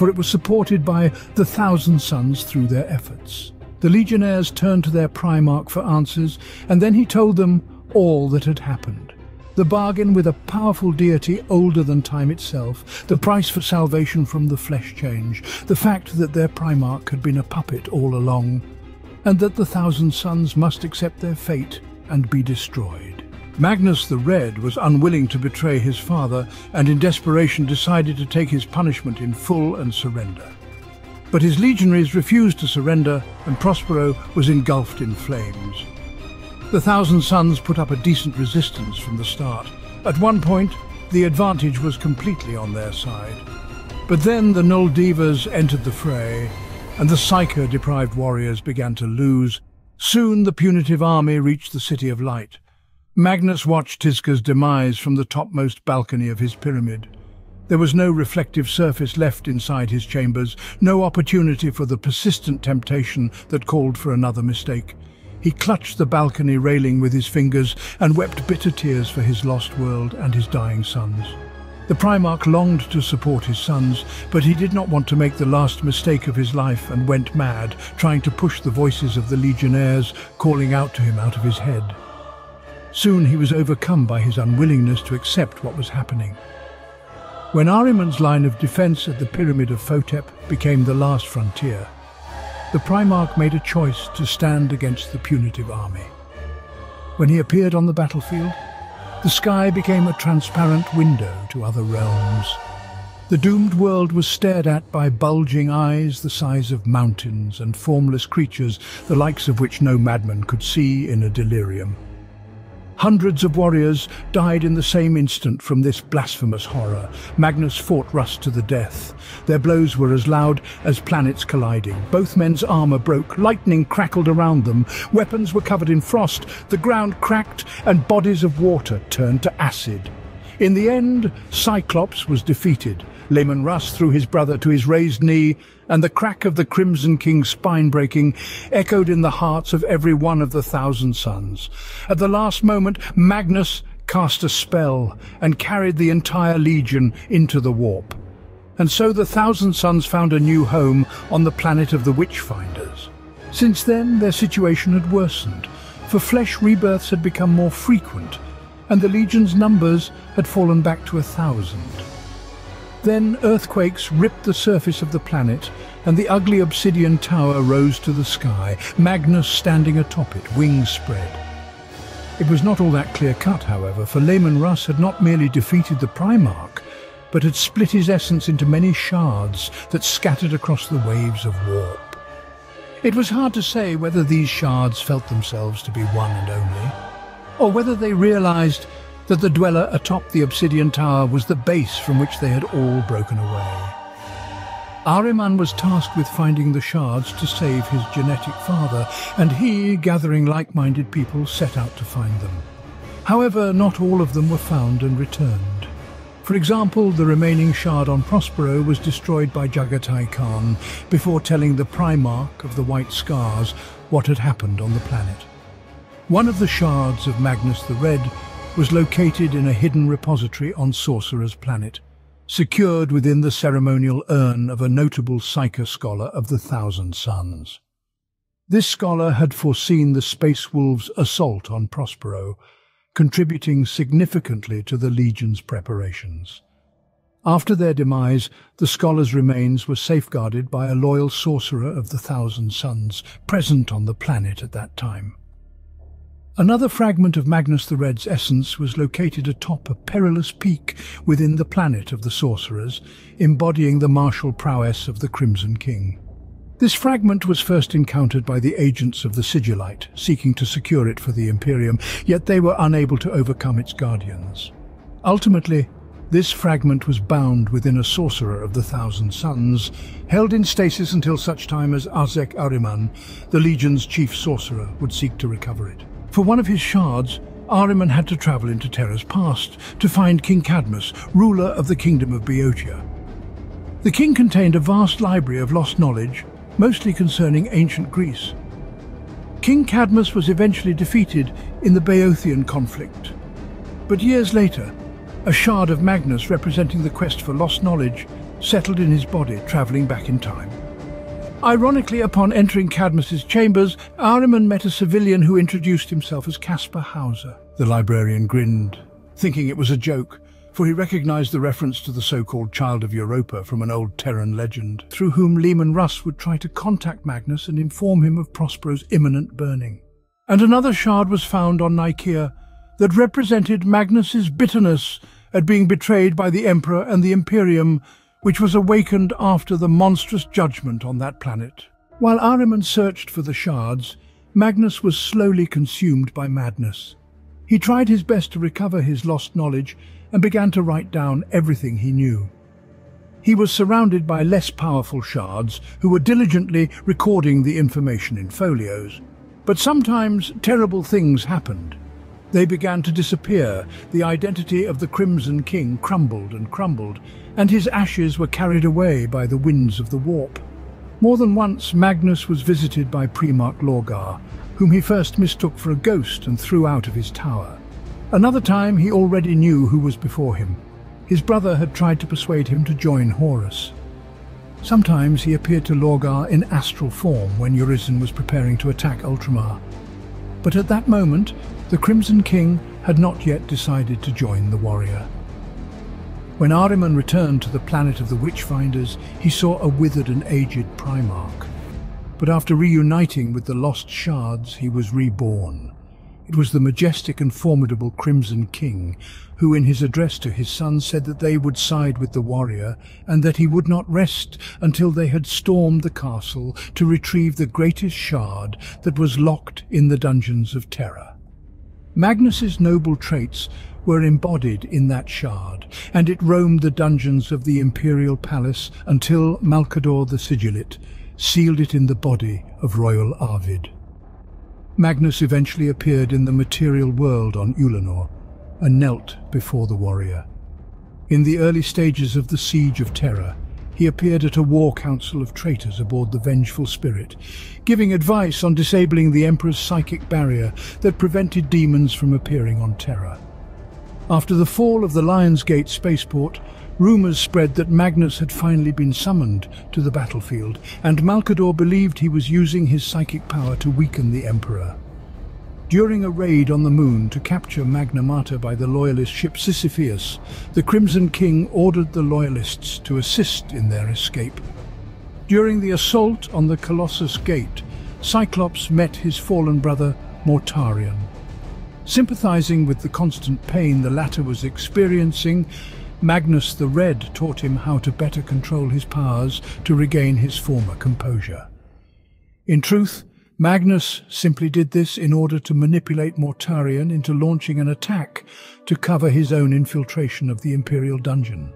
for it was supported by the Thousand Sons through their efforts. The legionnaires turned to their Primarch for answers, and then he told them all that had happened. The bargain with a powerful deity older than time itself, the price for salvation from the flesh change, the fact that their Primarch had been a puppet all along, and that the Thousand Sons must accept their fate and be destroyed. Magnus the Red was unwilling to betray his father and in desperation decided to take his punishment in full and surrender. But his legionaries refused to surrender and Prospero was engulfed in flames. The Thousand Sons put up a decent resistance from the start. At one point, the advantage was completely on their side. But then the Nul Divas entered the fray, and the Psyker-deprived warriors began to lose. Soon the punitive army reached the City of Light, Magnus watched Tizca's demise from the topmost balcony of his pyramid. There was no reflective surface left inside his chambers, no opportunity for the persistent temptation that called for another mistake. He clutched the balcony railing with his fingers and wept bitter tears for his lost world and his dying sons. The Primarch longed to support his sons, but he did not want to make the last mistake of his life and went mad, trying to push the voices of the legionnaires calling out to him out of his head. Soon he was overcome by his unwillingness to accept what was happening. When Ahriman's line of defence at the Pyramid of Photep became the last frontier, the Primarch made a choice to stand against the punitive army. When he appeared on the battlefield, the sky became a transparent window to other realms. The doomed world was stared at by bulging eyes the size of mountains and formless creatures, the likes of which no madman could see in a delirium. Hundreds of warriors died in the same instant from this blasphemous horror. Magnus fought Russ to the death. Their blows were as loud as planets colliding. Both men's armor broke, lightning crackled around them, weapons were covered in frost, the ground cracked, and bodies of water turned to acid. In the end, Cyclops was defeated. Leman Russ threw his brother to his raised knee, and the crack of the Crimson King's spine breaking echoed in the hearts of every one of the Thousand Sons. At the last moment, Magnus cast a spell and carried the entire legion into the warp. And so the Thousand Sons found a new home on the planet of the Witchfinders. Since then, their situation had worsened, for flesh rebirths had become more frequent, and the Legion's numbers had fallen back to a thousand. Then earthquakes ripped the surface of the planet, and the ugly obsidian tower rose to the sky, Magnus standing atop it, wings spread. It was not all that clear-cut, however, for Leman Russ had not merely defeated the Primarch, but had split his essence into many shards that scattered across the waves of warp. It was hard to say whether these shards felt themselves to be one and only, or whether they realized that the dweller atop the obsidian tower was the base from which they had all broken away. Ahriman was tasked with finding the shards to save his genetic father, and he, gathering like-minded people, set out to find them. However, not all of them were found and returned. For example, the remaining shard on Prospero was destroyed by Jaghatai Khan before telling the Primarch of the White Scars what had happened on the planet. One of the shards of Magnus the Red was located in a hidden repository on Sorcerer's Planet, secured within the ceremonial urn of a notable Psyker scholar of the Thousand Sons. This scholar had foreseen the Space Wolves' assault on Prospero, contributing significantly to the Legion's preparations. After their demise, the scholar's remains were safeguarded by a loyal sorcerer of the Thousand Sons, present on the planet at that time. Another fragment of Magnus the Red's essence was located atop a perilous peak within the planet of the sorcerers, embodying the martial prowess of the Crimson King. This fragment was first encountered by the agents of the Sigillite, seeking to secure it for the Imperium, yet they were unable to overcome its guardians. Ultimately, this fragment was bound within a sorcerer of the Thousand Sons, held in stasis until such time as Azek Ahriman, the Legion's chief sorcerer, would seek to recover it. For one of his shards, Ahriman had to travel into Terra's past to find King Cadmus, ruler of the Kingdom of Boeotia. The king contained a vast library of lost knowledge, mostly concerning ancient Greece. King Cadmus was eventually defeated in the Boeotian conflict. But years later, a shard of Magnus representing the quest for lost knowledge settled in his body, travelling back in time. Ironically, upon entering Cadmus's chambers, Ahriman met a civilian who introduced himself as Caspar Hauser. The librarian grinned, thinking it was a joke, for he recognized the reference to the so-called Child of Europa from an old Terran legend, through whom Leman Russ would try to contact Magnus and inform him of Prospero's imminent burning. And another shard was found on Nikaea that represented Magnus's bitterness at being betrayed by the Emperor and the Imperium which was awakened after the monstrous judgment on that planet. While Ahriman searched for the shards, Magnus was slowly consumed by madness. He tried his best to recover his lost knowledge and began to write down everything he knew. He was surrounded by less powerful shards who were diligently recording the information in folios. But sometimes terrible things happened. They began to disappear, the identity of the Crimson King crumbled and crumbled, and his ashes were carried away by the winds of the warp. More than once Magnus was visited by Primarch Lorgar, whom he first mistook for a ghost and threw out of his tower. Another time he already knew who was before him. His brother had tried to persuade him to join Horus. Sometimes he appeared to Lorgar in astral form when Urizen was preparing to attack Ultramar. But at that moment, the Crimson King had not yet decided to join the warrior. When Ahriman returned to the planet of the Witchfinders, he saw a withered and aged Primarch. But after reuniting with the lost shards, he was reborn. It was the majestic and formidable Crimson King, who in his address to his son said that they would side with the warrior and that he would not rest until they had stormed the castle to retrieve the greatest shard that was locked in the dungeons of Terra. Magnus's noble traits were embodied in that shard, and it roamed the dungeons of the imperial palace until Malcador the Sigillite sealed it in the body of Revuel Arvid. Magnus eventually appeared in the material world on Ulanor and knelt before the warrior. In the early stages of the Siege of Terra, he appeared at a war council of traitors aboard the Vengeful Spirit, giving advice on disabling the Emperor's psychic barrier that prevented demons from appearing on Terra. After the fall of the Lionsgate spaceport, rumours spread that Magnus had finally been summoned to the battlefield, and Malcador believed he was using his psychic power to weaken the Emperor. During a raid on the moon to capture Magna Mater by the loyalist ship Sisyphus, the Crimson King ordered the loyalists to assist in their escape. During the assault on the Colossus Gate, Cyclops met his fallen brother Mortarion. Sympathizing with the constant pain the latter was experiencing, Magnus the Red taught him how to better control his powers to regain his former composure. In truth, Magnus simply did this in order to manipulate Mortarion into launching an attack to cover his own infiltration of the Imperial dungeon.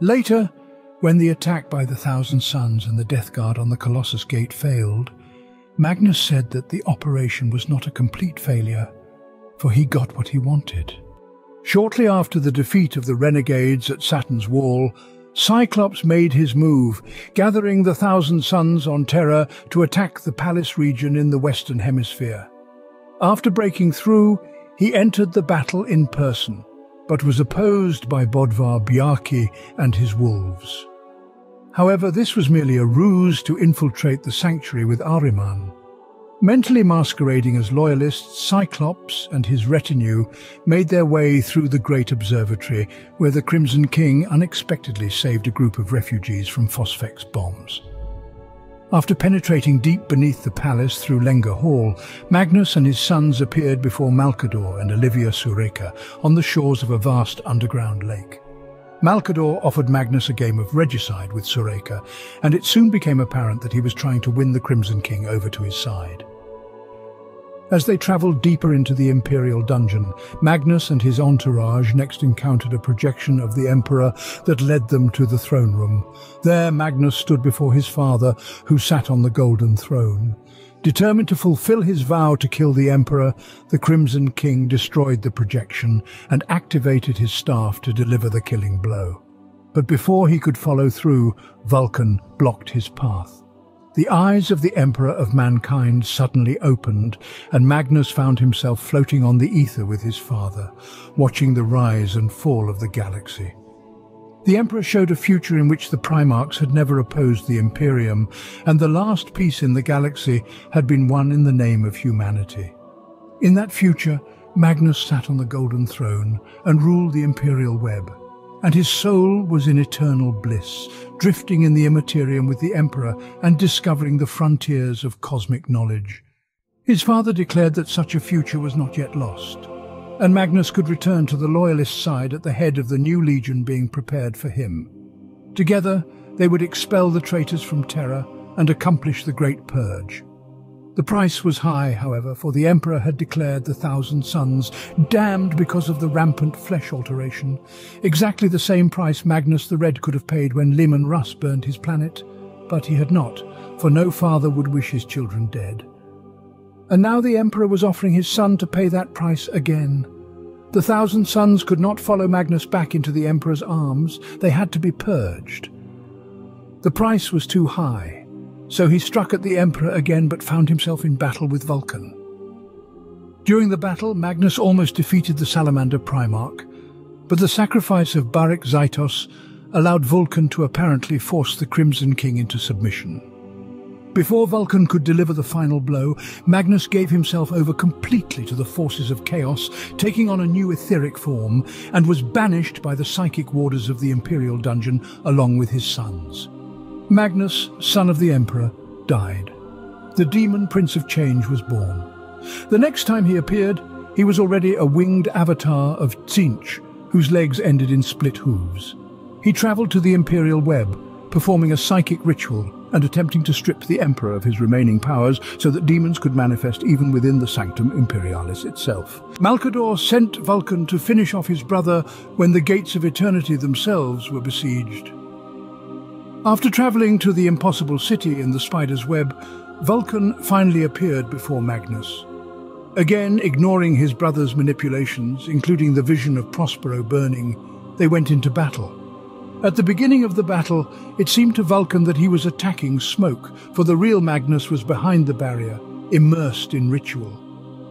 Later, when the attack by the Thousand Sons and the Death Guard on the Colossus Gate failed, Magnus said that the operation was not a complete failure, for he got what he wanted. Shortly after the defeat of the renegades at Saturn's Wall, Cyclops made his move, gathering the Thousand Sons on Terra to attack the Palace region in the Western Hemisphere. After breaking through, He entered the battle in person, but was opposed by Bodvar Bjarki and his wolves. However, this was merely a ruse to infiltrate the sanctuary with Ahriman. Mentally masquerading as loyalists, Cyclops and his retinue made their way through the Great Observatory, where the Crimson King unexpectedly saved a group of refugees from Phosphex bombs. After penetrating deep beneath the palace through Lenga Hall, Magnus and his sons appeared before Malcador and Olivia Sureka on the shores of a vast underground lake. Malcador offered Magnus a game of regicide with Sureka, and it soon became apparent that he was trying to win the Crimson King over to his side. As they travelled deeper into the Imperial dungeon, Magnus and his entourage next encountered a projection of the Emperor that led them to the throne room. There Magnus stood before his father, who sat on the golden throne. Determined to fulfill his vow to kill the Emperor, the Crimson King destroyed the projection and activated his staff to deliver the killing blow. But before he could follow through, Vulcan blocked his path. The eyes of the Emperor of Mankind suddenly opened, and Magnus found himself floating on the ether with his father, watching the rise and fall of the galaxy. The Emperor showed a future in which the Primarchs had never opposed the Imperium, and the last peace in the galaxy had been won in the name of humanity. In that future, Magnus sat on the Golden Throne and ruled the Imperial Web, and his soul was in eternal bliss, drifting in the Immaterium with the Emperor and discovering the frontiers of cosmic knowledge. His father declared that such a future was not yet lost, and Magnus could return to the Loyalist side at the head of the new legion being prepared for him. Together, they would expel the traitors from Terra and accomplish the Great Purge. The price was high, however, for the Emperor had declared the Thousand Sons damned because of the rampant flesh alteration, exactly the same price Magnus the Red could have paid when Leman Russ burned his planet, but he had not, for no father would wish his children dead. And now the Emperor was offering his son to pay that price again. The Thousand Sons could not follow Magnus back into the Emperor's arms, they had to be purged. The price was too high, so he struck at the Emperor again but found himself in battle with Vulcan. During the battle, Magnus almost defeated the Salamander Primarch, but the sacrifice of Barik Zaitos allowed Vulcan to apparently force the Crimson King into submission. Before Vulcan could deliver the final blow, Magnus gave himself over completely to the forces of chaos, taking on a new etheric form, and was banished by the psychic warders of the Imperial dungeon along with his sons. Magnus, son of the Emperor, died. The demon Prince of Change was born. The next time he appeared, he was already a winged avatar of Tzeentch, whose legs ended in split hooves. He travelled to the Imperial Web, performing a psychic ritual and attempting to strip the Emperor of his remaining powers so that demons could manifest even within the Sanctum Imperialis itself. Malcador sent Vulcan to finish off his brother when the gates of eternity themselves were besieged. After travelling to the impossible city in the spider's web, Vulcan finally appeared before Magnus. Again, ignoring his brother's manipulations, including the vision of Prospero burning, they went into battle. At the beginning of the battle, it seemed to Vulcan that he was attacking smoke, for the real Magnus was behind the barrier, immersed in ritual.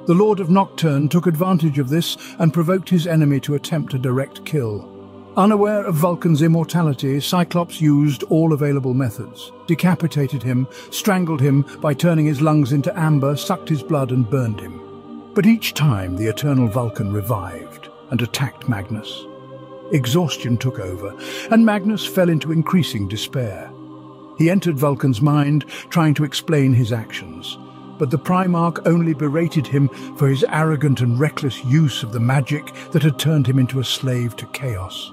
The Lord of Nocturne took advantage of this and provoked his enemy to attempt a direct kill. Unaware of Vulcan's immortality, Cyclops used all available methods, decapitated him, strangled him by turning his lungs into amber, sucked his blood and burned him. But each time the eternal Vulcan revived and attacked Magnus. Exhaustion took over, and Magnus fell into increasing despair. He entered Vulcan's mind, trying to explain his actions, but the Primarch only berated him for his arrogant and reckless use of the magic that had turned him into a slave to chaos.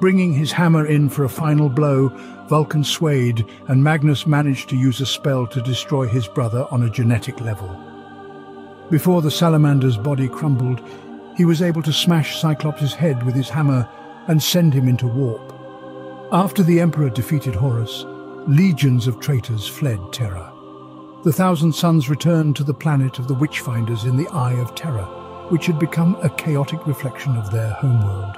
Bringing his hammer in for a final blow, Vulcan swayed and Magnus managed to use a spell to destroy his brother on a genetic level. Before the salamander's body crumbled, he was able to smash Cyclops' head with his hammer and send him into warp. After the Emperor defeated Horus, legions of traitors fled Terra. The Thousand Sons returned to the planet of the Witchfinders in the Eye of Terror, which had become a chaotic reflection of their homeworld.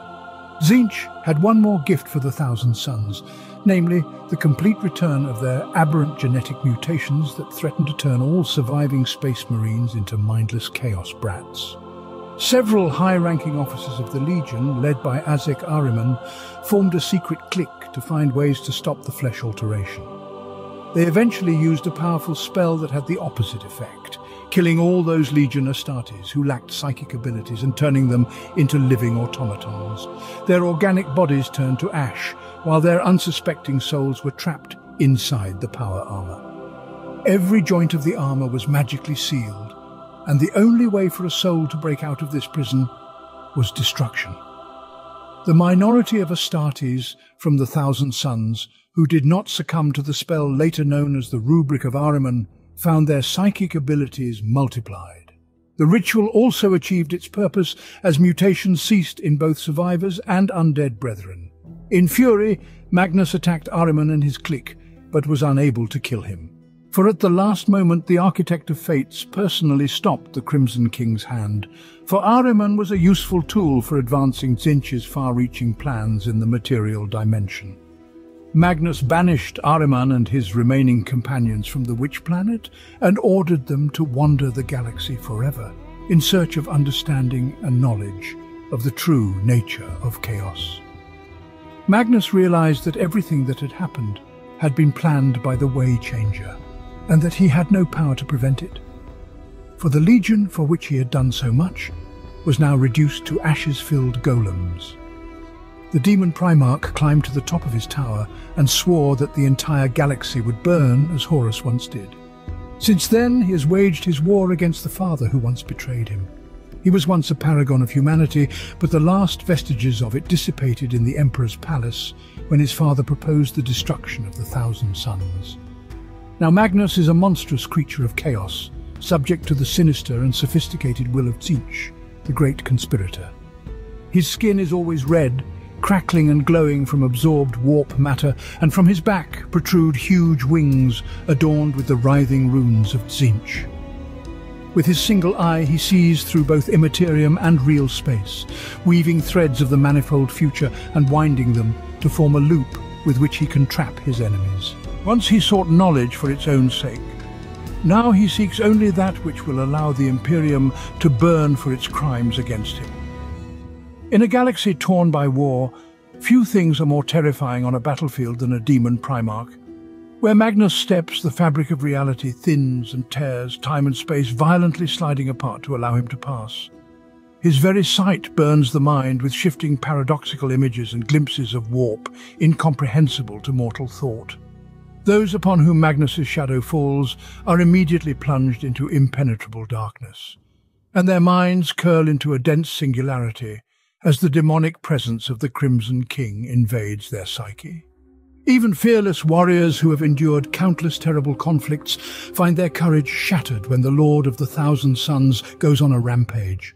Tzeentch had one more gift for the Thousand Sons, namely the complete return of their aberrant genetic mutations that threatened to turn all surviving space marines into mindless chaos brats. Several high-ranking officers of the Legion, led by Azek Ahriman, formed a secret clique to find ways to stop the flesh alteration. They eventually used a powerful spell that had the opposite effect, killing all those Legion Astartes who lacked psychic abilities and turning them into living automatons. Their organic bodies turned to ash, while their unsuspecting souls were trapped inside the power armor. Every joint of the armor was magically sealed, and the only way for a soul to break out of this prison was destruction. The minority of Astartes from the Thousand Sons who did not succumb to the spell later known as the Rubric of Ahriman found their psychic abilities multiplied. The ritual also achieved its purpose as mutations ceased in both survivors and undead brethren. In fury, Magnus attacked Ahriman and his clique, but was unable to kill him. For at the last moment the Architect of Fates personally stopped the Crimson King's hand, for Ahriman was a useful tool for advancing Tzeentch's far-reaching plans in the material dimension. Magnus banished Ahriman and his remaining companions from the Witch Planet and ordered them to wander the galaxy forever, in search of understanding and knowledge of the true nature of chaos. Magnus realized that everything that had happened had been planned by the Way Changer, and that he had no power to prevent it. For the legion for which he had done so much was now reduced to ashes-filled golems. The demon Primarch climbed to the top of his tower and swore that the entire galaxy would burn as Horus once did. Since then, he has waged his war against the father who once betrayed him. He was once a paragon of humanity, but the last vestiges of it dissipated in the Emperor's palace when his father proposed the destruction of the Thousand Sons. Now Magnus is a monstrous creature of chaos, subject to the sinister and sophisticated will of Tzeentch, the great conspirator. His skin is always red, crackling and glowing from absorbed warp matter, and from his back protrude huge wings adorned with the writhing runes of Tzeentch. With his single eye he sees through both immaterium and real space, weaving threads of the manifold future and winding them to form a loop with which he can trap his enemies. Once he sought knowledge for its own sake. Now he seeks only that which will allow the Imperium to burn for its crimes against him. In a galaxy torn by war, few things are more terrifying on a battlefield than a demon Primarch. Where Magnus steps, the fabric of reality thins and tears, time and space violently sliding apart to allow him to pass. His very sight burns the mind with shifting paradoxical images and glimpses of warp, incomprehensible to mortal thought. Those upon whom Magnus's shadow falls are immediately plunged into impenetrable darkness, and their minds curl into a dense singularity as the demonic presence of the Crimson King invades their psyche. Even fearless warriors who have endured countless terrible conflicts find their courage shattered when the Lord of the Thousand Sons goes on a rampage.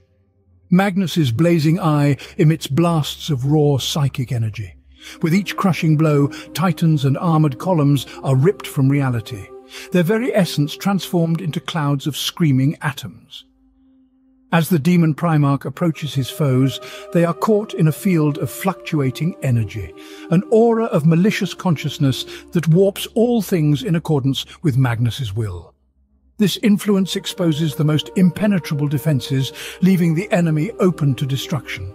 Magnus's blazing eye emits blasts of raw psychic energy, with each crushing blow, titans and armoured columns are ripped from reality, their very essence transformed into clouds of screaming atoms. As the demon Primarch approaches his foes, they are caught in a field of fluctuating energy, an aura of malicious consciousness that warps all things in accordance with Magnus's will. This influence exposes the most impenetrable defences, leaving the enemy open to destruction.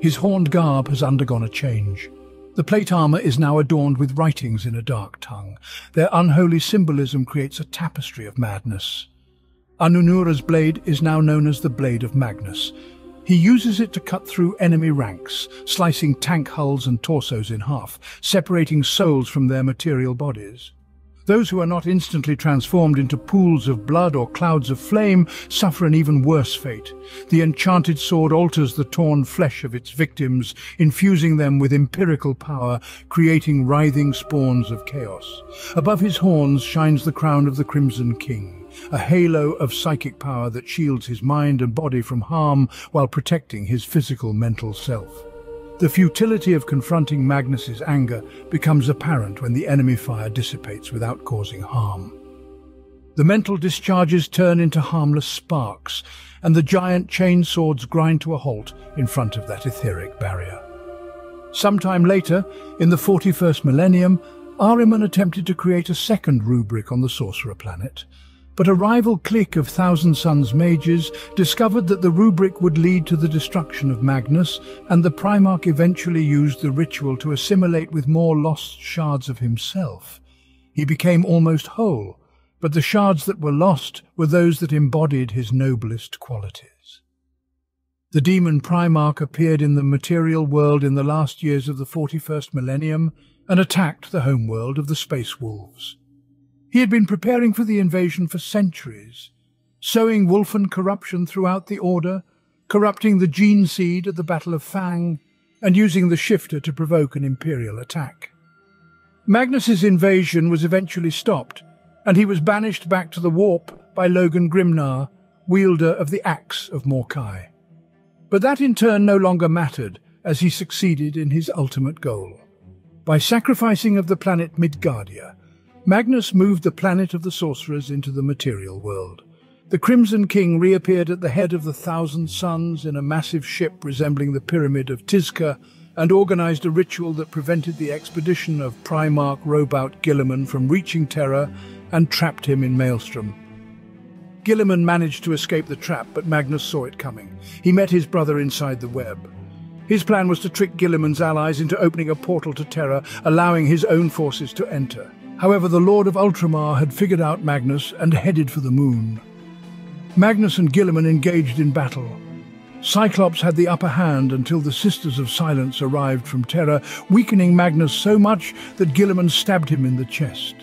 His horned garb has undergone a change. The plate armour is now adorned with writings in a dark tongue. Their unholy symbolism creates a tapestry of madness. Anunura's blade is now known as the Blade of Magnus. He uses it to cut through enemy ranks, slicing tank hulls and torsos in half, separating souls from their material bodies. Those who are not instantly transformed into pools of blood or clouds of flame suffer an even worse fate. The enchanted sword alters the torn flesh of its victims, infusing them with empirical power, creating writhing spawns of chaos. Above his horns shines the crown of the Crimson King, a halo of psychic power that shields his mind and body from harm while protecting his physical mental self. The futility of confronting Magnus's anger becomes apparent when the enemy fire dissipates without causing harm. The mental discharges turn into harmless sparks, and the giant chain swords grind to a halt in front of that etheric barrier. Sometime later, in the 41st millennium, Ahriman attempted to create a second rubric on the Sorcerer planet. But a rival clique of Thousand Sons mages discovered that the rubric would lead to the destruction of Magnus, and the Primarch eventually used the ritual to assimilate with more lost shards of himself. He became almost whole, but the shards that were lost were those that embodied his noblest qualities. The demon Primarch appeared in the material world in the last years of the 41st millennium and attacked the homeworld of the Space Wolves. He had been preparing for the invasion for centuries, sowing Wulfen corruption throughout the Order, corrupting the gene seed at the Battle of Fang, and using the Shifter to provoke an Imperial attack. Magnus's invasion was eventually stopped, and he was banished back to the Warp by Logan Grimnar, wielder of the Axe of Morkai. But that in turn no longer mattered, as he succeeded in his ultimate goal. By sacrificing of the planet Midgardia, Magnus moved the planet of the sorcerers into the material world. The Crimson King reappeared at the head of the Thousand Sons in a massive ship resembling the Pyramid of Tizca and organized a ritual that prevented the expedition of Primarch Roboute Guilliman from reaching Terra and trapped him in Maelstrom. Guilliman managed to escape the trap, but Magnus saw it coming. He met his brother inside the web. His plan was to trick Guilliman's allies into opening a portal to Terra, allowing his own forces to enter. However, the Lord of Ultramar had figured out Magnus and headed for the moon. Magnus and Guilliman engaged in battle. Cyclops had the upper hand until the Sisters of Silence arrived from Terra, weakening Magnus so much that Guilliman stabbed him in the chest.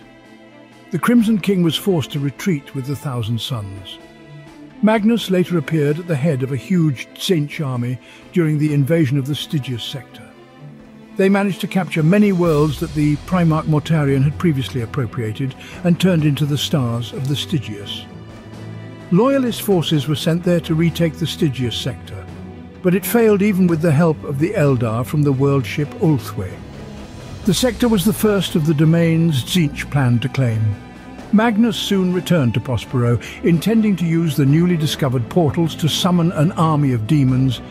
The Crimson King was forced to retreat with the Thousand Sons. Magnus later appeared at the head of a huge Tzeentch army during the invasion of the Stygius sector. They managed to capture many worlds that the Primarch Mortarion had previously appropriated and turned into the stars of the Stygius. Loyalist forces were sent there to retake the Stygius sector, but it failed even with the help of the Eldar from the world ship Ulthwé. The sector was the first of the domains Tzeentch planned to claim. Magnus soon returned to Prospero, intending to use the newly discovered portals to summon an army of demons.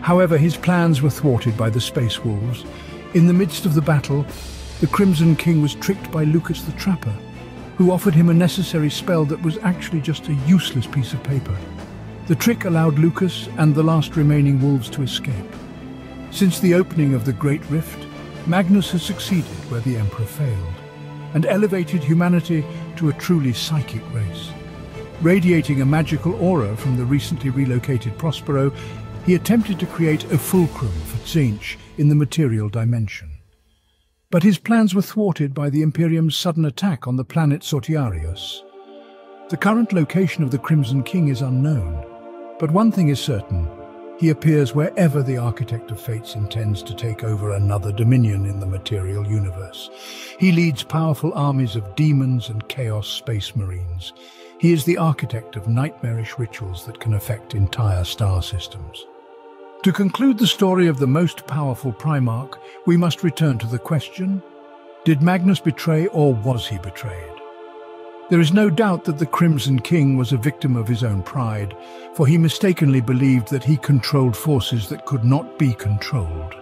However, his plans were thwarted by the Space Wolves. In the midst of the battle, the Crimson King was tricked by Lukas the Trapper, who offered him a necessary spell that was actually just a useless piece of paper. The trick allowed Lukas and the last remaining wolves to escape. Since the opening of the Great Rift, Magnus has succeeded where the Emperor failed, and elevated humanity to a truly psychic race. Radiating a magical aura from the recently relocated Prospero, he attempted to create a fulcrum for Tzeentch in the material dimension. But his plans were thwarted by the Imperium's sudden attack on the planet Sortiarius. The current location of the Crimson King is unknown, but one thing is certain, he appears wherever the Architect of Fates intends to take over another dominion in the material universe. He leads powerful armies of demons and chaos space marines. He is the architect of nightmarish rituals that can affect entire star systems. To conclude the story of the most powerful Primarch, we must return to the question, did Magnus betray or was he betrayed? There is no doubt that the Crimson King was a victim of his own pride, for he mistakenly believed that he controlled forces that could not be controlled.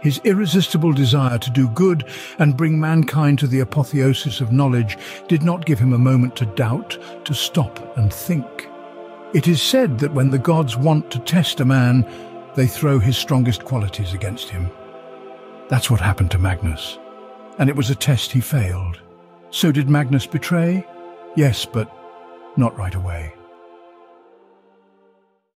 His irresistible desire to do good and bring mankind to the apotheosis of knowledge did not give him a moment to doubt, to stop and think. It is said that when the gods want to test a man, they throw his strongest qualities against him. That's what happened to Magnus, and it was a test he failed. So did Magnus betray? Yes, but not right away.